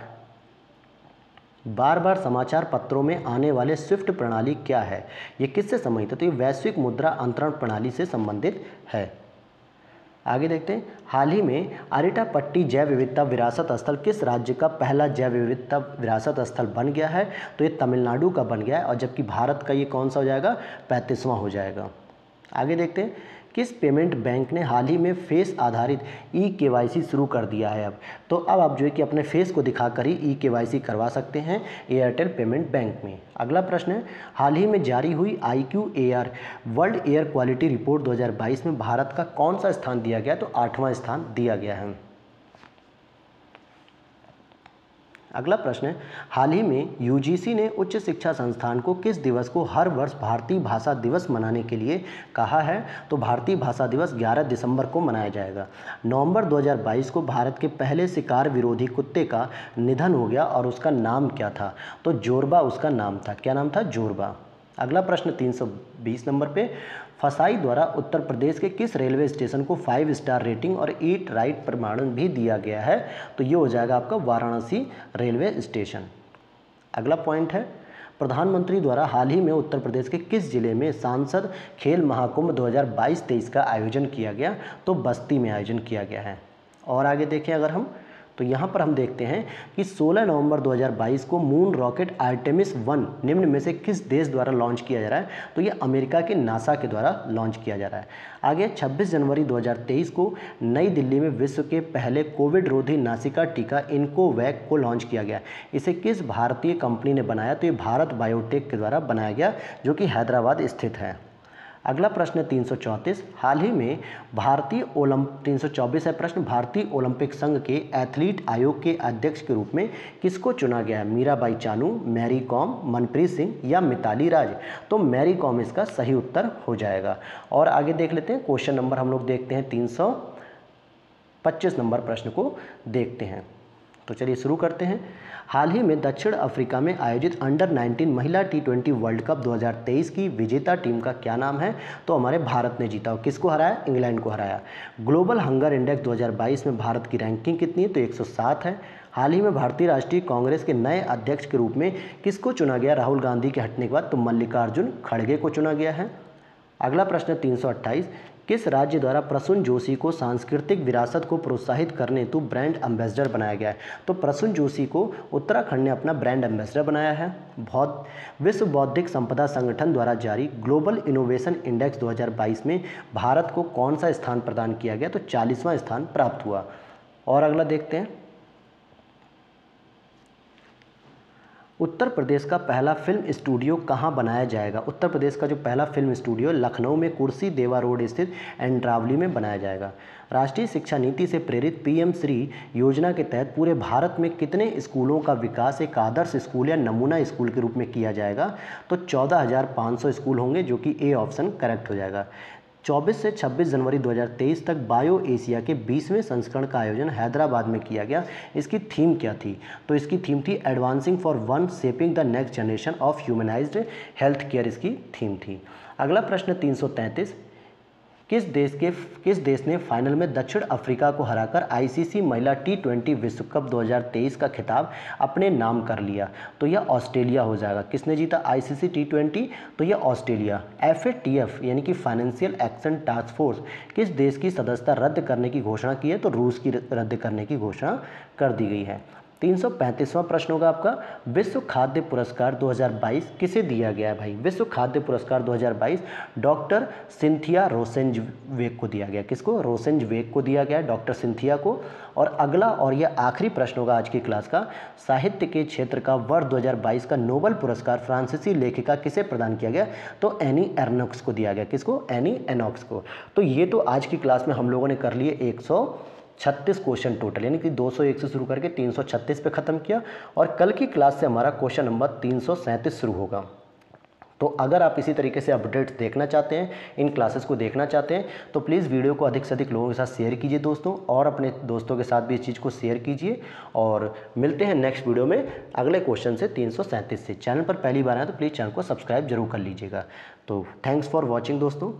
बार बार समाचार पत्रों में आने वाले स्विफ्ट प्रणाली क्या है? ये किससे संबंधित है? तो ये वैश्विक मुद्रा अंतरण प्रणाली से संबंधित है। आगे देखते हैं। हाल ही में आरिटा पट्टी जैव विविधता विरासत स्थल किस राज्य का पहला जैव विविधता विरासत स्थल बन गया है? तो ये तमिलनाडु का बन गया है और जबकि भारत का ये कौन सा हो जाएगा? पैंतीसवां हो जाएगा। आगे देखते हैं, किस पेमेंट बैंक ने हाल ही में फेस आधारित ई के शुरू कर दिया है अब? तो अब आप जो है कि अपने फेस को दिखाकर ही ई के करवा सकते हैं एयरटेल पेमेंट बैंक में। अगला प्रश्न है, हाल ही में जारी हुई I Q world air quality report 2022 में भारत का कौन सा स्थान दिया गया? तो आठवां स्थान दिया गया है। अगला प्रश्न है, हाल ही में यूजीसी ने उच्च शिक्षा संस्थान को किस दिवस को हर वर्ष भारतीय भाषा दिवस मनाने के लिए कहा है? तो भारतीय भाषा दिवस 11 दिसंबर को मनाया जाएगा। नवंबर 2022 को भारत के पहले शिकार विरोधी कुत्ते का निधन हो गया और उसका नाम क्या था? तो जोरबा उसका नाम था। क्या नाम था? जोरबा। अगला प्रश्न 320 नंबर पे फसाई द्वारा उत्तर प्रदेश के किस रेलवे स्टेशन को फाइव स्टार रेटिंग और ईट राइट प्रमाणन भी दिया गया है? तो ये हो जाएगा आपका वाराणसी रेलवे स्टेशन। अगला पॉइंट है, प्रधानमंत्री द्वारा हाल ही में उत्तर प्रदेश के किस ज़िले में सांसद खेल महाकुंभ 2022-23 का आयोजन किया गया? तो बस्ती में आयोजन किया गया है। और आगे देखें अगर हम तो यहाँ पर हम देखते हैं कि 16 नवंबर 2022 को मून रॉकेट आर्टेमिस वन निम्न में से किस देश द्वारा लॉन्च किया जा रहा है? तो ये अमेरिका के नासा के द्वारा लॉन्च किया जा रहा है। आगे 26 जनवरी 2023 को नई दिल्ली में विश्व के पहले कोविड रोधी नासिका टीका इनकोवैक को लॉन्च किया गया। इसे किस भारतीय कंपनी ने बनाया? तो ये भारत बायोटेक के द्वारा बनाया गया, जो कि हैदराबाद स्थित है। अगला प्रश्न तीन सौ चौंतीस, हाल ही में भारतीय ओलंप, तीन सौ चौबीस है प्रश्न, भारतीय ओलंपिक संघ के एथलीट आयोग के अध्यक्ष के रूप में किसको चुना गया मीराबाई चानू, मैरी कॉम, मनप्रीत सिंह या मिताली राज? तो मैरी कॉम इसका सही उत्तर हो जाएगा। और आगे देख लेते हैं, क्वेश्चन नंबर हम लोग देखते हैं, तीन सौ पच्चीस नंबर प्रश्न को देखते हैं। तो चलिए शुरू करते हैं। हाल ही में दक्षिण अफ्रीका में आयोजित अंडर 19 महिला टी ट्वेंटी वर्ल्ड कप 2023 की विजेता टीम का क्या नाम है? तो हमारे भारत ने जीता और किसको हराया? इंग्लैंड को हराया। ग्लोबल हंगर इंडेक्स 2022 में भारत की रैंकिंग कितनी है? तो 107 है। हाल ही में भारतीय राष्ट्रीय कांग्रेस के नए अध्यक्ष के रूप में किसको चुना गया? राहुल गांधी के हटने के बाद तो मल्लिकार्जुन खड़गे को चुना गया है। अगला प्रश्न तीन सौ अट्ठाईस। किस राज्य द्वारा प्रसून जोशी को सांस्कृतिक विरासत को प्रोत्साहित करने तो ब्रांड एम्बेसडर बनाया गया है? तो प्रसून जोशी को उत्तराखंड ने अपना ब्रांड एम्बेसडर बनाया है। बौद्ध विश्व बौद्धिक संपदा संगठन द्वारा जारी ग्लोबल इनोवेशन इंडेक्स 2022 में भारत को कौन सा स्थान प्रदान किया गया? तो चालीसवां स्थान प्राप्त हुआ। और अगला देखते हैं। उत्तर प्रदेश का पहला फ़िल्म स्टूडियो कहाँ बनाया जाएगा? उत्तर प्रदेश का जो पहला फ़िल्म स्टूडियो लखनऊ में कुर्सी देवा रोड स्थित एंड्रावली में बनाया जाएगा। राष्ट्रीय शिक्षा नीति से प्रेरित पीएम श्री योजना के तहत पूरे भारत में कितने स्कूलों का विकास एक आदर्श स्कूल या नमूना स्कूल के रूप में किया जाएगा? तो चौदह स्कूल होंगे जो कि ए ऑप्शन करेक्ट हो जाएगा। 24 से 26 जनवरी 2023 तक बायो एशिया के 20वें संस्करण का आयोजन हैदराबाद में किया गया। इसकी थीम क्या थी? तो इसकी थीम थी advancing for one shaping the next generation of humanized health care इसकी थीम थी। अगला प्रश्न 333 किस देश के, किस देश ने फाइनल में दक्षिण अफ्रीका को हराकर आईसीसी महिला टी ट्वेंटी विश्व कप 2023 का खिताब अपने नाम कर लिया? तो यह ऑस्ट्रेलिया हो जाएगा। किसने जीता आईसीसी टी ट्वेंटी तो यह ऑस्ट्रेलिया। एफएटीएफ यानी कि फाइनेंशियल एक्शन टास्क फोर्स किस देश की सदस्यता रद्द करने की घोषणा की है? तो रूस की रद्द करने की घोषणा कर दी गई है। तीन सौ पैंतीसवां प्रश्न होगा आपका। विश्व खाद्य पुरस्कार 2022 किसे दिया गया है भाई? विश्व खाद्य पुरस्कार 2022 डॉक्टर सिंथिया रोसेंज वेग को दिया गया। किसको? रोसेंज वेग को दिया गया, डॉक्टर सिंथिया को। और अगला और यह आखिरी प्रश्न होगा आज की क्लास का। साहित्य के क्षेत्र का वर्ष 2022 का नोबल पुरस्कार फ्रांसीसी लेखिका किसे प्रदान किया गया? तो एनी एर्नोक्स को दिया गया। किसको? एनी एनॉक्स को। तो ये तो आज की क्लास में हम लोगों ने कर लिए एक सौ छत्तीस क्वेश्चन टोटल यानी कि 201 से शुरू करके 336 पे ख़त्म किया और कल की क्लास से हमारा क्वेश्चन नंबर तीन सौ सैंतीस शुरू होगा। तो अगर आप इसी तरीके से अपडेट्स देखना चाहते हैं, इन क्लासेस को देखना चाहते हैं तो प्लीज़ वीडियो को अधिक से अधिक लोगों के साथ शेयर कीजिए दोस्तों और अपने दोस्तों के साथ भी इस चीज़ को शेयर कीजिए और मिलते हैं नेक्स्ट वीडियो में अगले क्वेश्चन से तीन सौ सैंतीस से। चैनल पर पहली बार आए तो प्लीज़ चैनल को सब्सक्राइब ज़रूर कर लीजिएगा। तो थैंक्स फॉर वॉचिंग दोस्तों।